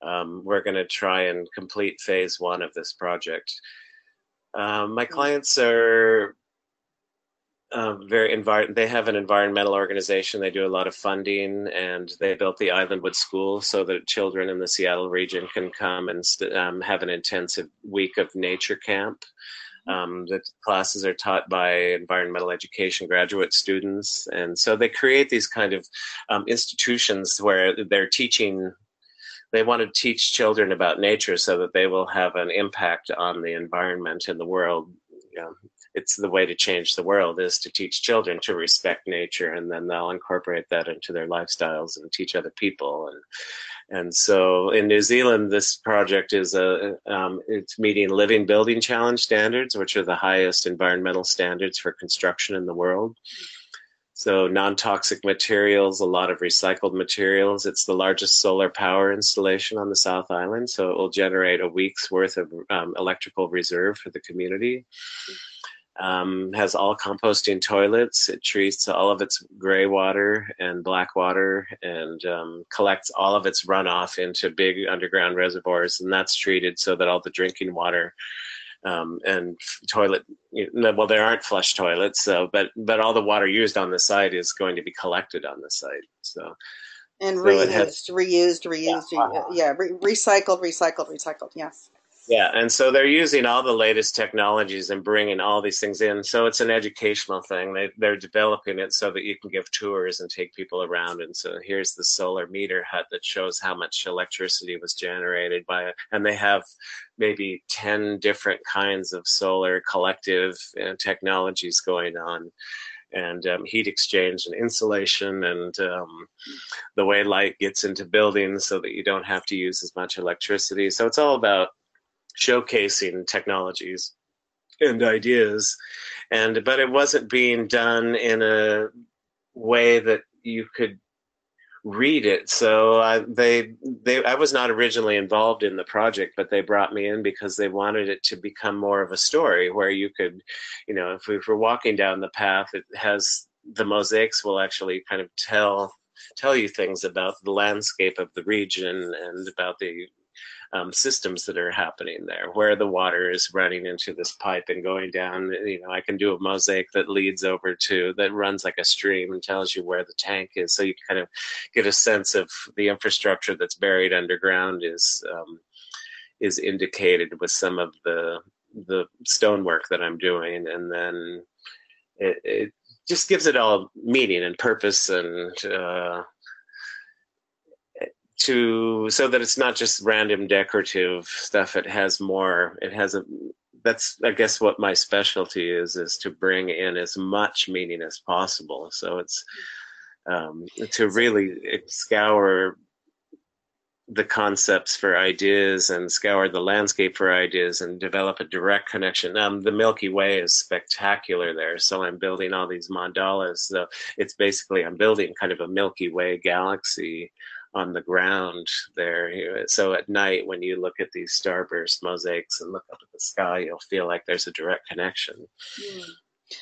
Um, we're going to try and complete phase one of this project. Um, my mm. clients are uh, very they have an environmental organization. They do a lot of funding and they built the islandwood school so that children in the seattle region can come and um, have an intensive week of nature camp. Um, the classes are taught by environmental education graduate students and so they create these kind of um, institutions where they're teaching they want to teach children about nature so that they will have an impact on the environment and the world it's the way to change the world is to teach children to respect nature and then they'll incorporate that into their lifestyles and teach other people and and so in New Zealand, this project is a um, it's meeting Living Building Challenge standards, which are the highest environmental standards for construction in the world. So non-toxic materials, a lot of recycled materials. It's the largest solar power installation on the South Island, so it will generate a week's worth of um, electrical reserve for the community um, has all composting toilets. It treats all of its gray water and black water and um, collects all of its runoff into big underground reservoirs, and that's treated so that all the drinking water um, and toilet you know, well there aren't flush toilets so but but all the water used on the site is going to be collected on the site so. And so reused, has, reused reused yeah, yeah re- recycled recycled recycled yes Yeah, and so they're using all the latest technologies and bringing all these things in. So it's an educational thing. They they're developing it so that you can give tours and take people around. And so here's the solar meter hut that shows how much electricity was generated by it. And they have maybe ten different kinds of solar collective uh, technologies going on and um, heat exchange and insulation and um, the way light gets into buildings so that you don't have to use as much electricity. So it's all about showcasing technologies and ideas. And but it wasn't being done in a way that you could read it. So I, they they I was not originally involved in the project but they brought me in because they wanted it to become more of a story where you could you know if we were walking down the path it has the mosaics will actually kind of tell tell you things about the landscape of the region and about the um, systems that are happening there, where the water is running into this pipe and going down. You know, I can do a mosaic that leads over to that runs like a stream and tells you where the tank is, so you kind of get a sense of the infrastructure that's buried underground is um, is indicated with some of the the stonework that I'm doing, and then it, it just gives it all meaning and purpose and uh, to so that it's not just random decorative stuff it has more it has a that's i guess what my specialty is is to bring in as much meaning as possible so it's um, to really scour the concepts for ideas and scour the landscape for ideas and develop a direct connection. Um, the Milky Way is spectacular there, so I'm building all these mandalas. So it's basically I'm building kind of a Milky Way galaxy on the ground there. So at night, when you look at these starburst mosaics and look up at the sky, you'll feel like there's a direct connection. Mm.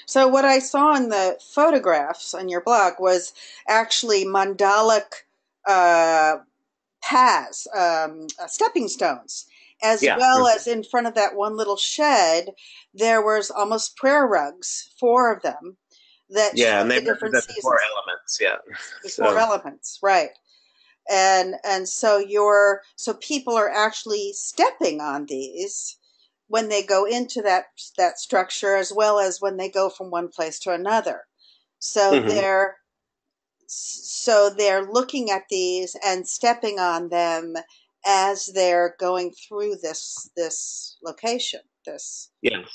So what I saw in the photographs on your blog was actually mandalic uh, paths, um, uh, stepping stones, as yeah. well as in front of that one little shed, there was almost prayer rugs, four of them. That yeah, and they the different seasons. four elements. Yeah, the so. four elements, right? And and so you're so people are actually stepping on these when they go into that that structure as well as when they go from one place to another so mm-hmm. they're so they're looking at these and stepping on them as they're going through this this location this yes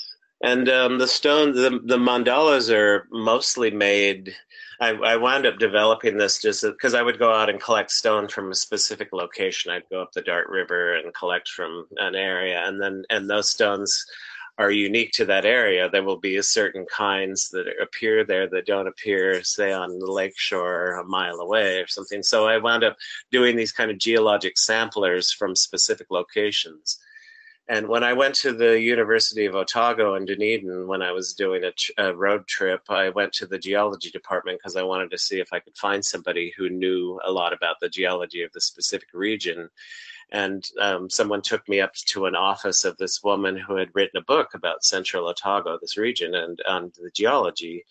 and um, the stone the, the mandalas are mostly made I, I wound up developing this just because I would go out and collect stone from a specific location. I'd go up the Dart River and collect from an area, and then and those stones are unique to that area. There will be a certain kinds that appear there that don't appear, say, on the lakeshore a mile away or something. So I wound up doing these kind of geologic samplers from specific locations and when I went to the University of Otago in Dunedin, when I was doing a, a road trip, I went to the geology department because I wanted to see if I could find somebody who knew a lot about the geology of the specific region. And um, someone took me up to an office of this woman who had written a book about Central Otago, this region, and on the geology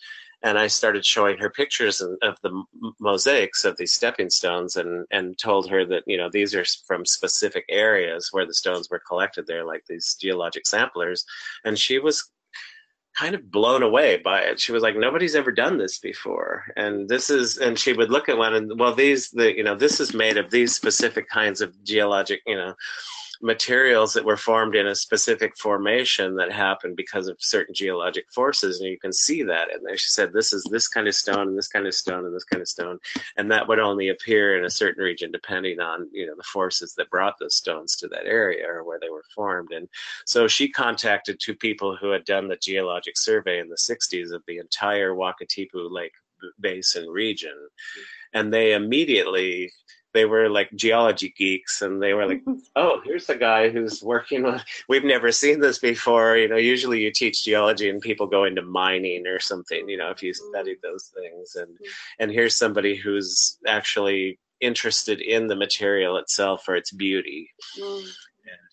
and I started showing her pictures of, the mosaics of these stepping stones, and and told her that you know these are from specific areas where the stones were collected. They're like these geologic samplers, and she was kind of blown away by it. She was like, nobody's ever done this before. And this is, and she would look at one and, well, these, the, you know, this is made of these specific kinds of geologic, you know, materials that were formed in a specific formation that happened because of certain geologic forces and you can see that and she said this is this kind of stone and this kind of stone and this kind of stone and that would only appear in a certain region depending on you know the forces that brought those stones to that area or where they were formed. And so she contacted two people who had done the geologic survey in the 60s of the entire wakatipu lake basin region. And they immediately they were like geology geeks and they were like oh here's a guy who's working on we've never seen this before you know usually you teach geology and people go into mining or something you know if you study those things and mm-hmm. and here's somebody who's actually interested in the material itself for its beauty mm.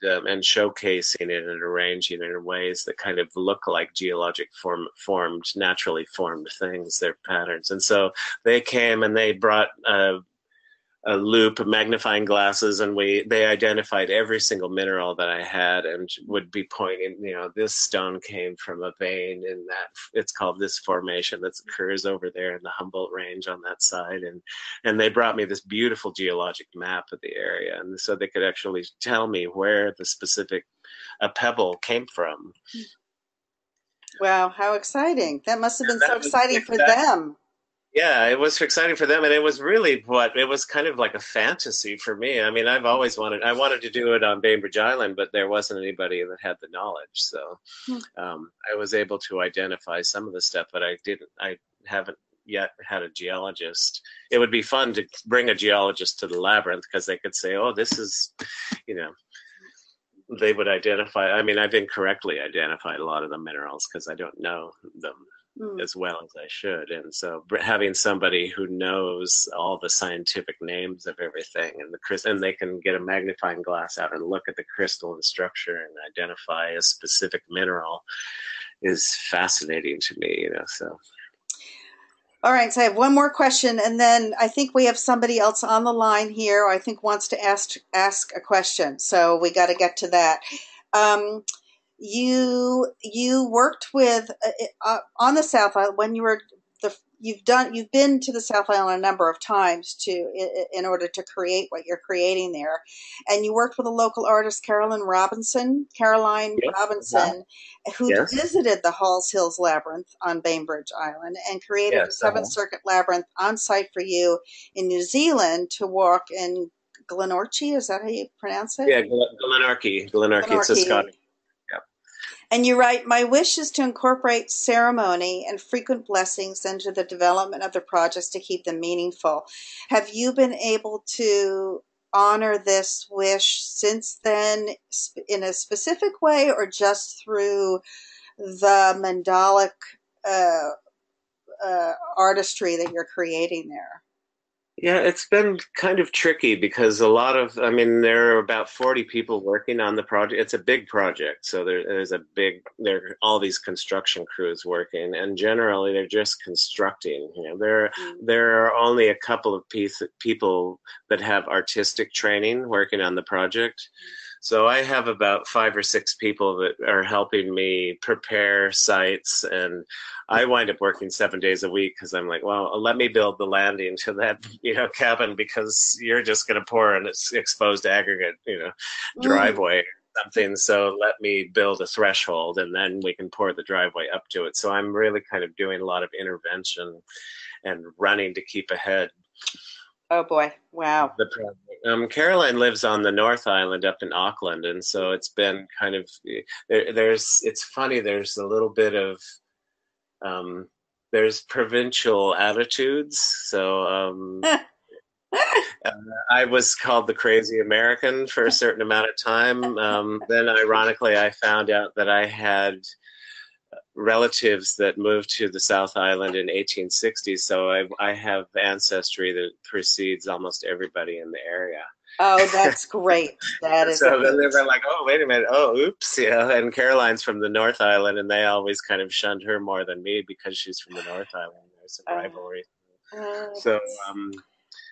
and, um, and showcasing it and arranging it in ways that kind of look like geologic form formed naturally formed things their patterns and so they came and they brought uh, a loupe, magnifying glasses, and we they identified every single mineral that I had, and would be pointing. You know, this stone came from a vein in that. It's called this formation that occurs over there in the Humboldt Range on that side, and and they brought me this beautiful geologic map of the area, and so they could actually tell me where the specific a pebble came from. Wow, how exciting! That must have been so exciting for them yeah it was exciting for them and it was really what it was kind of like a fantasy for me. I mean i've always wanted i wanted to do it on bainbridge island but there wasn't anybody that had the knowledge. So hmm. um, i was able to identify some of the stuff but i didn't i haven't yet had a geologist. It would be fun to bring a geologist to the labyrinth because they could say oh this is you know. They would identify i mean i've incorrectly identified a lot of the minerals because i don't know them mm. as well as I should. And so having somebody who knows all the scientific names of everything and the crystal, and they can get a magnifying glass out and look at the crystal and structure and identify a specific mineral is fascinating to me, you know, so. All right, so I have one more question, and then I think we have somebody else on the line here. I think wants to ask ask a question, so we got to get to that. Um, you you worked with uh, uh, on the South Island when you were the you've done you've been to the South Island a number of times to in, in order to create what you're creating there, and you worked with a local artist Carolyn Robinson, Caroline yes. Robinson, who yes. visited the Halls Hills Labyrinth on Bainbridge Island and created yes, a 7th uh-huh. Circuit labyrinth on site for you in New Zealand to walk in Glenorchy. Is that how you pronounce it? Yeah, Glenorchy. Glenorchy. Glenorchy. It's a Scottish and you write, My wish is to incorporate ceremony and frequent blessings into the development of the projects to keep them meaningful. Have you been able to honor this wish since then in a specific way or just through the mandalic uh, uh, artistry that you're creating there? Yeah, it's been kind of tricky because a lot of, I mean, there are about 40 people working on the project. It's a big project. So there, there's a big, there are all these construction crews working and generally they're just constructing. You know, there, mm-hmm. there are only a couple of piece, people that have artistic training working on the project. Mm-hmm so I have about five or six people that are helping me prepare sites, and I wind up working seven days a week because I'm like, well, let me build the landing to that you know cabin because you're just going to pour an exposed aggregate you know mm. driveway. Mm. Something so let me build a threshold and then we can pour the driveway up to it. So I'm really kind of doing a lot of intervention and running to keep ahead. Oh boy! Wow. The um, Caroline lives on the North Island up in Auckland, and so it's been kind of there, there's. It's funny. There's a little bit of um, there's provincial attitudes. So um, uh, I was called the crazy American for a certain amount of time. Um, then, ironically, I found out that I had relatives that moved to the South Island in 1860. So I, I have ancestry that precedes almost everybody in the area. Oh, that's great. That is. so then they were like, "Oh, wait a minute. Oh, oops." Yeah. And Caroline's from the North Island, and they always kind of shunned her more than me because she's from the North Island. There's a oh. rivalry. Uh, so, um,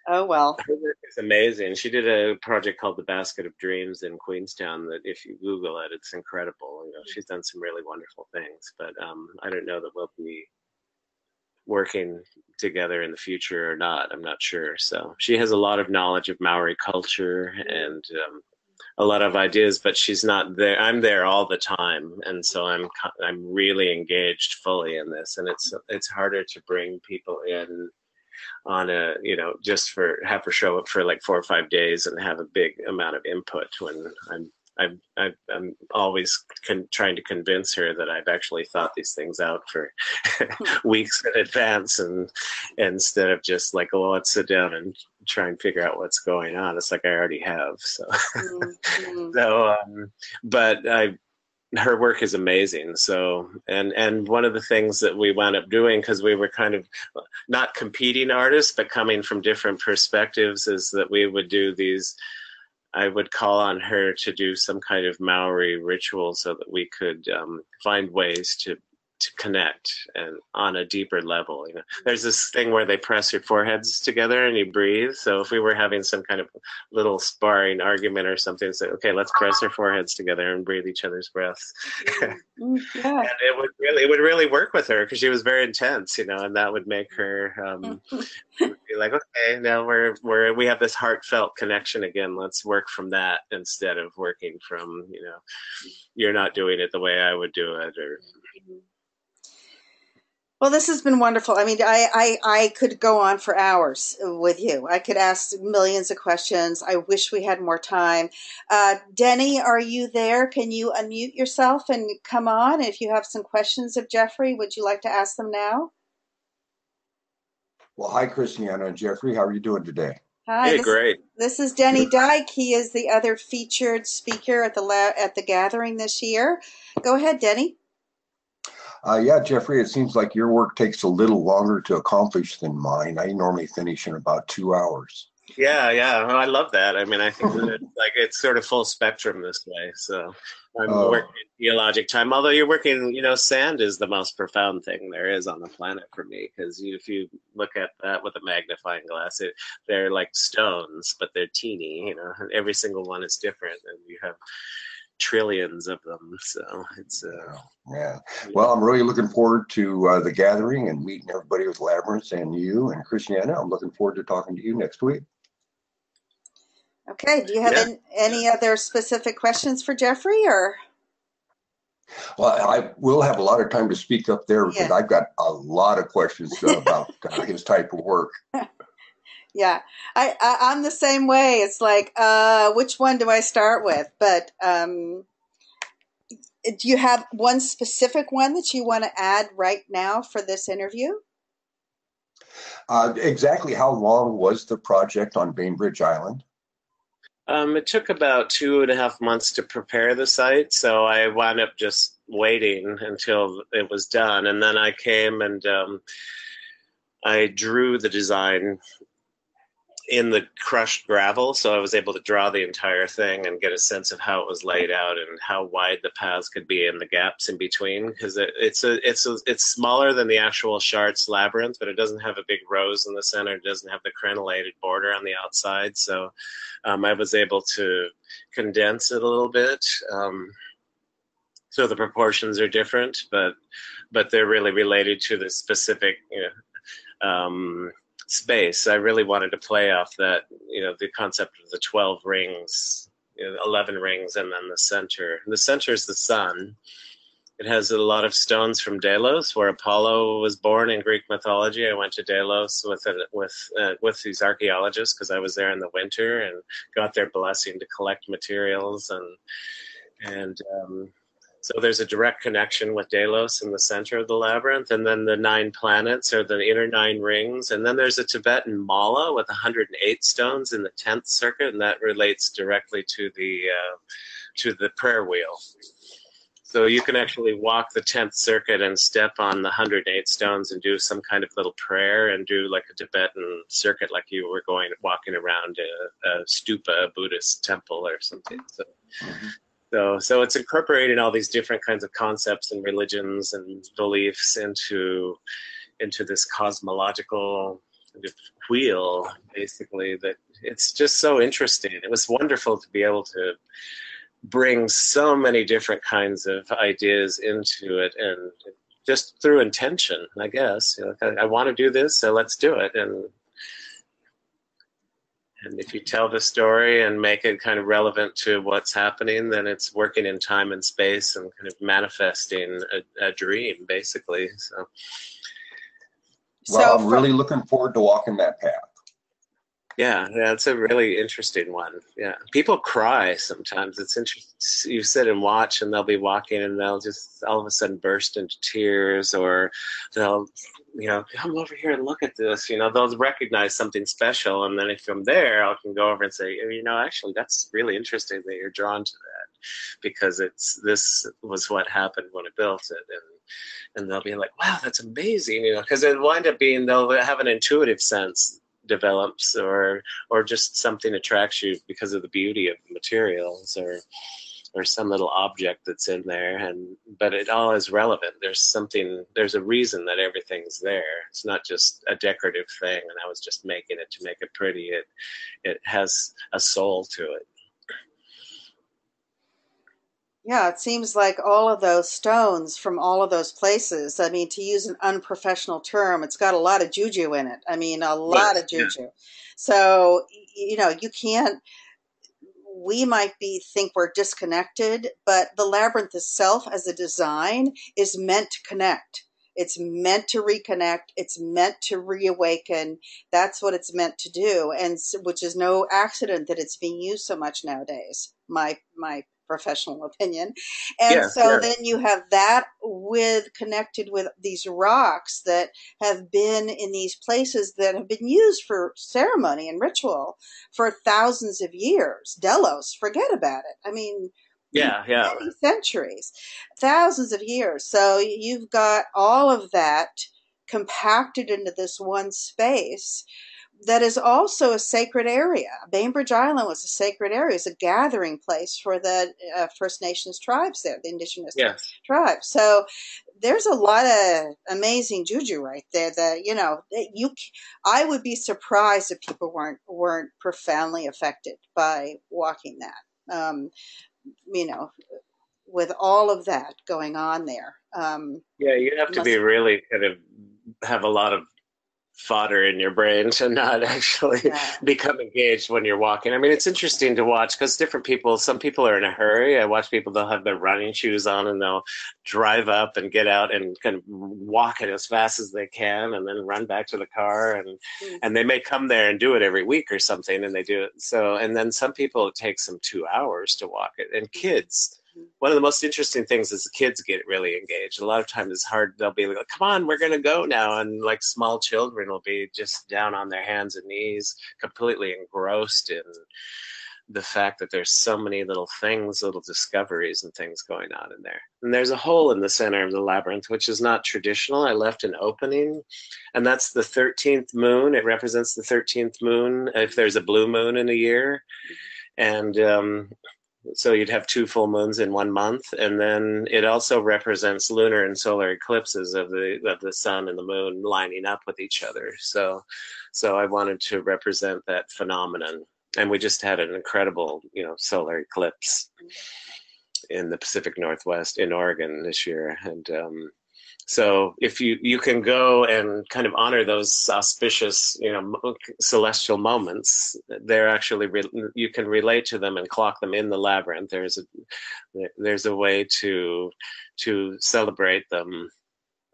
Oh well, it's amazing. She did a project called the Basket of Dreams in Queenstown. That if you Google it, it's incredible. You know, she's done some really wonderful things. But um, I don't know that we'll be working together in the future or not. I'm not sure. So she has a lot of knowledge of Maori culture and um, a lot of ideas, but she's not there. I'm there all the time, and so I'm I'm really engaged fully in this. And it's it's harder to bring people in on a you know just for have her show up for like four or five days and have a big amount of input when I'm I'm I'm always con- trying to convince her that I've actually thought these things out for weeks in advance, and instead of just like, oh, let's sit down and try and figure out what's going on. It's like I already have. So, mm-hmm. so, um, but I her work is amazing. So and and one of the things that we wound up doing because we were kind of not competing artists but coming from different perspectives is that we would do these i would call on her to do some kind of maori ritual so that we could um, find ways to to connect and on a deeper level. You know, there's this thing where they press your foreheads together and you breathe. So if we were having some kind of little sparring argument or something, say, okay, let's press our foreheads together and breathe each other's breaths. Mm, yeah. and it would really, it would really work with her because she was very intense, you know, and that would make her um, be like, okay, now we're we're we have this heartfelt connection again. Let's work from that instead of working from, you know, you're not doing it the way I would do it or well, this has been wonderful. I mean, I, I, I could go on for hours with you. I could ask millions of questions. I wish we had more time. Uh, Denny, are you there? Can you unmute yourself and come on? If you have some questions of Jeffrey, would you like to ask them now? Well, hi, Christiana and Jeffrey. How are you doing today? Hi, hey, this, great. This is Denny Dyke. He is the other featured speaker at the la- at the gathering this year. Go ahead, Denny. Uh, yeah, Jeffrey, it seems like your work takes a little longer to accomplish than mine. I normally finish in about two hours. Yeah, yeah, well, I love that. I mean, I think that it's like it's sort of full spectrum this way. So I'm oh. working geologic time. Although you're working, you know, sand is the most profound thing there is on the planet for me because if you look at that with a magnifying glass, it, they're like stones, but they're teeny. You know, every single one is different, and you have trillions of them. So it's uh, yeah. Well, I'm really looking forward to uh, the gathering and meeting everybody with Labyrinth and you and Christiana. I'm looking forward to talking to you next week. Okay. Do you have yeah. any, any other specific questions for Jeffrey or? Well, I will have a lot of time to speak up there because yeah. I've got a lot of questions about uh, his type of work. yeah. I, I am the same way. It's like uh which one do i start with? But um do you have one specific one that you want to add right now for this interview? Uh, exactly how long was the project on bainbridge island? Um, it took about two and a half months to prepare the site so i wound up just waiting until it was done. And then i came and um, I drew the design in the crushed gravel, so I was able to draw the entire thing and get a sense of how it was laid out and how wide the paths could be and the gaps in between. Because it, it's a it's a, it's smaller than the actual Chartres labyrinth, but it doesn't have a big rose in the center. It doesn't have the crenellated border on the outside. So um, I was able to condense it a little bit. Um, so the proportions are different, but but they're really related to the specific you know, um, space. I really wanted to play off that, you know, the concept of the 12 rings, you know, 11 rings, and then the center. The center is the sun. It has a lot of stones from Delos, where Apollo was born in Greek mythology. I went to Delos with a, with uh, with these archaeologists because I was there in the winter and got their blessing to collect materials and and um, so there's a direct connection with Delos in the center of the labyrinth, and then the nine planets or the inner nine rings, and then there's a Tibetan mala with 108 stones in the 10th circuit, and that relates directly to the uh, to the prayer wheel. So you can actually walk the 10th circuit and step on the 108 stones and do some kind of little prayer and do like a Tibetan circuit, like you were going walking around a, a stupa, a Buddhist temple or something. So. Mm-hmm so, so it's incorporating all these different kinds of concepts and religions and beliefs into into this cosmological wheel, basically. That it's just so interesting. It was wonderful to be able to bring so many different kinds of ideas into it, and just through intention, I guess. You know, I, I want to do this, so let's do it, and and if you tell the story and make it kind of relevant to what's happening, then it's working in time and space and kind of manifesting a, a dream, basically. So, well, so I'm really looking forward to walking that path. Yeah, yeah, it's a really interesting one. Yeah, people cry sometimes. It's interesting. You sit and watch, and they'll be walking, and they'll just all of a sudden burst into tears, or they'll, you know, come over here and look at this. You know, they'll recognize something special, and then if I'm there, I can go over and say, you know, actually, that's really interesting that you're drawn to that, because it's this was what happened when I built it, and and they'll be like, wow, that's amazing, you know, because it wind up being they'll have an intuitive sense develops or or just something attracts you because of the beauty of the materials or or some little object that's in there and but it all is relevant there's something there's a reason that everything's there it's not just a decorative thing and i was just making it to make it pretty it it has a soul to it yeah, it seems like all of those stones from all of those places. I mean, to use an unprofessional term, it's got a lot of juju in it. I mean, a lot of juju. Yeah. So, you know, you can't we might be think we're disconnected, but the labyrinth itself as a design is meant to connect. It's meant to reconnect. It's meant to reawaken. That's what it's meant to do, and which is no accident that it's being used so much nowadays. My my professional opinion. And yeah, so yeah. then you have that with connected with these rocks that have been in these places that have been used for ceremony and ritual for thousands of years. Delos, forget about it. I mean, yeah, yeah. Many centuries, thousands of years. So you've got all of that compacted into this one space that is also a sacred area. Bainbridge Island was a sacred area. It's a gathering place for the uh, First Nations tribes there, the indigenous yes. tribes. So there's a lot of amazing juju right there. That you know, you, I would be surprised if people weren't weren't profoundly affected by walking that. Um, you know, with all of that going on there. Um, yeah, you have to be really kind of have a lot of fodder in your brain to not actually yeah. become engaged when you're walking. I mean, it's interesting to watch because different people, some people are in a hurry. I watch people, they'll have their running shoes on and they'll drive up and get out and kind of walk it as fast as they can and then run back to the car. And, mm-hmm. and they may come there and do it every week or something and they do it. So, and then some people, it takes them two hours to walk it. And kids, one of the most interesting things is the kids get really engaged. A lot of times it's hard. They'll be like, "Come on, we're gonna go now," and like small children will be just down on their hands and knees, completely engrossed in the fact that there's so many little things, little discoveries and things going on in there. And there's a hole in the center of the labyrinth, which is not traditional. I left an opening, and that's the 13th moon. It represents the 13th moon if there's a blue moon in a year. And um, so you'd have two full moons in one month and then it also represents lunar and solar eclipses of the of the sun and the moon lining up with each other. So so i wanted to represent that phenomenon. And we just had an incredible you know solar eclipse in the pacific northwest in oregon this year. And um, so if you you can go and kind of honor those auspicious you know celestial moments they're actually re- you can relate to them and clock them in the labyrinth there's a there's a way to to celebrate them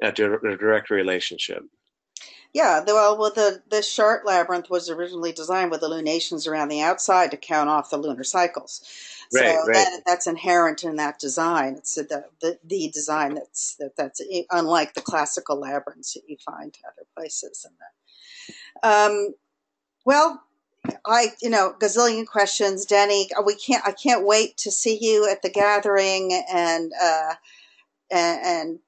at a direct relationship yeah, well, well, the the Chartres labyrinth was originally designed with the lunations around the outside to count off the lunar cycles. So right, right. That, that's inherent in that design. It's the, the, the design that's that, that's unlike the classical labyrinths that you find other places. And um, well, I you know gazillion questions, Denny. We can't. I can't wait to see you at the gathering and uh, and, and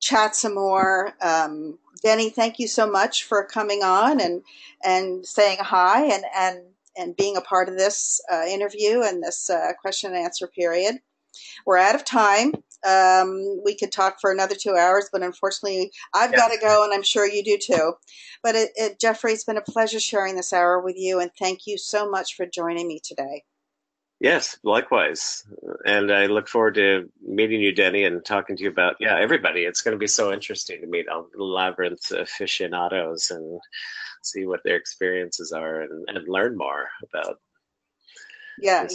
chat some more. Um, Denny, thank you so much for coming on and and saying hi and and and being a part of this uh, interview and this uh, question and answer period. We're out of time. Um, we could talk for another two hours, but unfortunately, I've yeah. got to go, and I'm sure you do too. But it, it, Jeffrey, it's been a pleasure sharing this hour with you, and thank you so much for joining me today. Yes, likewise. And I look forward to meeting you, Denny, and talking to you about, yeah, everybody. It's going to be so interesting to meet all the Labyrinth aficionados and see what their experiences are and, and learn more about. Yeah,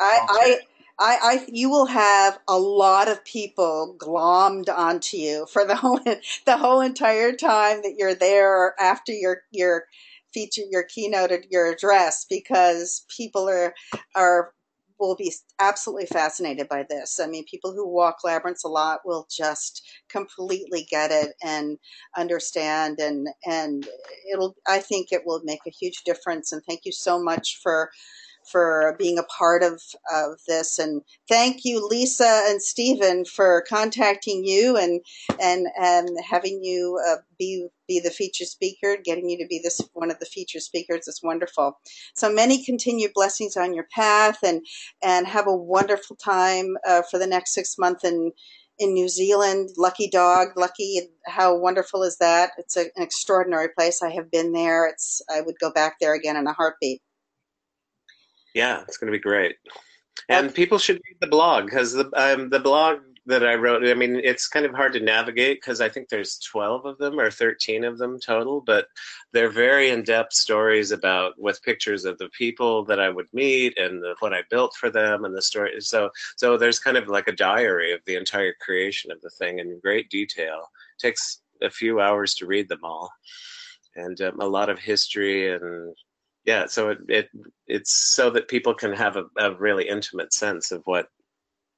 I, I, I, I, you will have a lot of people glommed onto you for the whole, the whole entire time that you're there after your, your, feature your keynote at your address because people are are will be absolutely fascinated by this. I mean, people who walk labyrinths a lot will just completely get it and understand, and and it'll. I think it will make a huge difference. And thank you so much for for being a part of, of this. And thank you, Lisa and Stephen, for contacting you and and and having you uh, be be the feature speaker, getting you to be this one of the feature speakers. It's wonderful. So many continued blessings on your path, and and have a wonderful time uh, for the next six months in in New Zealand. Lucky dog, lucky. How wonderful is that? It's a, an extraordinary place. I have been there. It's I would go back there again in a heartbeat. Yeah, it's going to be great. And people should read the blog because the um, the blog that I wrote. I mean, it's kind of hard to navigate because I think there's 12 of them or 13 of them total, but they're very in-depth stories about with pictures of the people that I would meet and the, what I built for them and the story. So, so there's kind of like a diary of the entire creation of the thing in great detail. It takes a few hours to read them all, and um, a lot of history and yeah. So it, it it's so that people can have a, a really intimate sense of what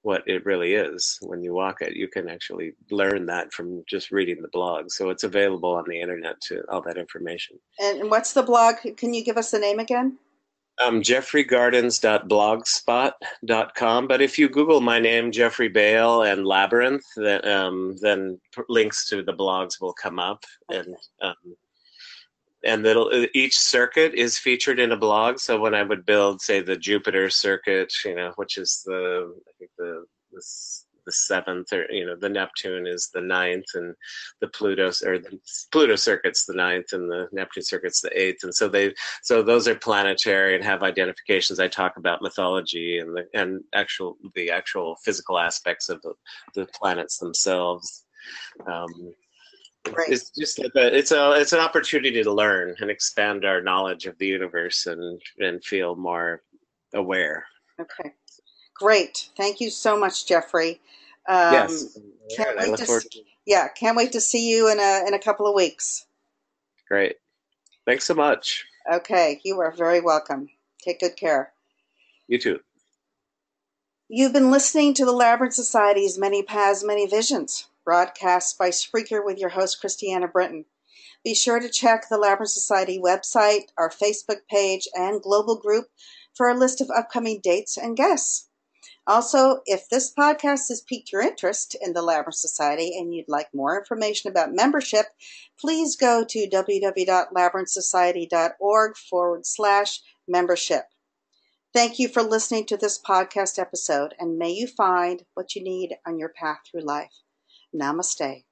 what it really is when you walk it. You can actually learn that from just reading the blog. So it's available on the internet to all that information. And what's the blog? Can you give us the name again? Um, jeffreygardens.blogspot.com. But if you Google my name, Jeffrey Bale and Labyrinth, then, um, then links to the blogs will come up. Okay. And um, and that'll uh, each circuit is featured in a blog. So when I would build, say, the Jupiter circuit, you know, which is the I think the the, the seventh, or you know, the Neptune is the ninth, and the Pluto or the Pluto circuit's the ninth, and the Neptune circuit's the eighth. And so they, so those are planetary and have identifications. I talk about mythology and the and actual the actual physical aspects of the, the planets themselves. Um, Right. It's just like a, it's a it's an opportunity to learn and expand our knowledge of the universe and and feel more aware. Okay, great. Thank you so much, Jeffrey. Um, yes, can't wait to, to yeah, can't wait to see you in a in a couple of weeks. Great. Thanks so much. Okay, you are very welcome. Take good care. You too. You've been listening to the Labyrinth Society's Many Paths, Many Visions broadcast by Spreaker with your host, Christiana Britton. Be sure to check the Labyrinth Society website, our Facebook page, and global group for a list of upcoming dates and guests. Also, if this podcast has piqued your interest in the Labyrinth Society and you'd like more information about membership, please go to www.labyrinthsociety.org forward slash membership. Thank you for listening to this podcast episode, and may you find what you need on your path through life. Namaste.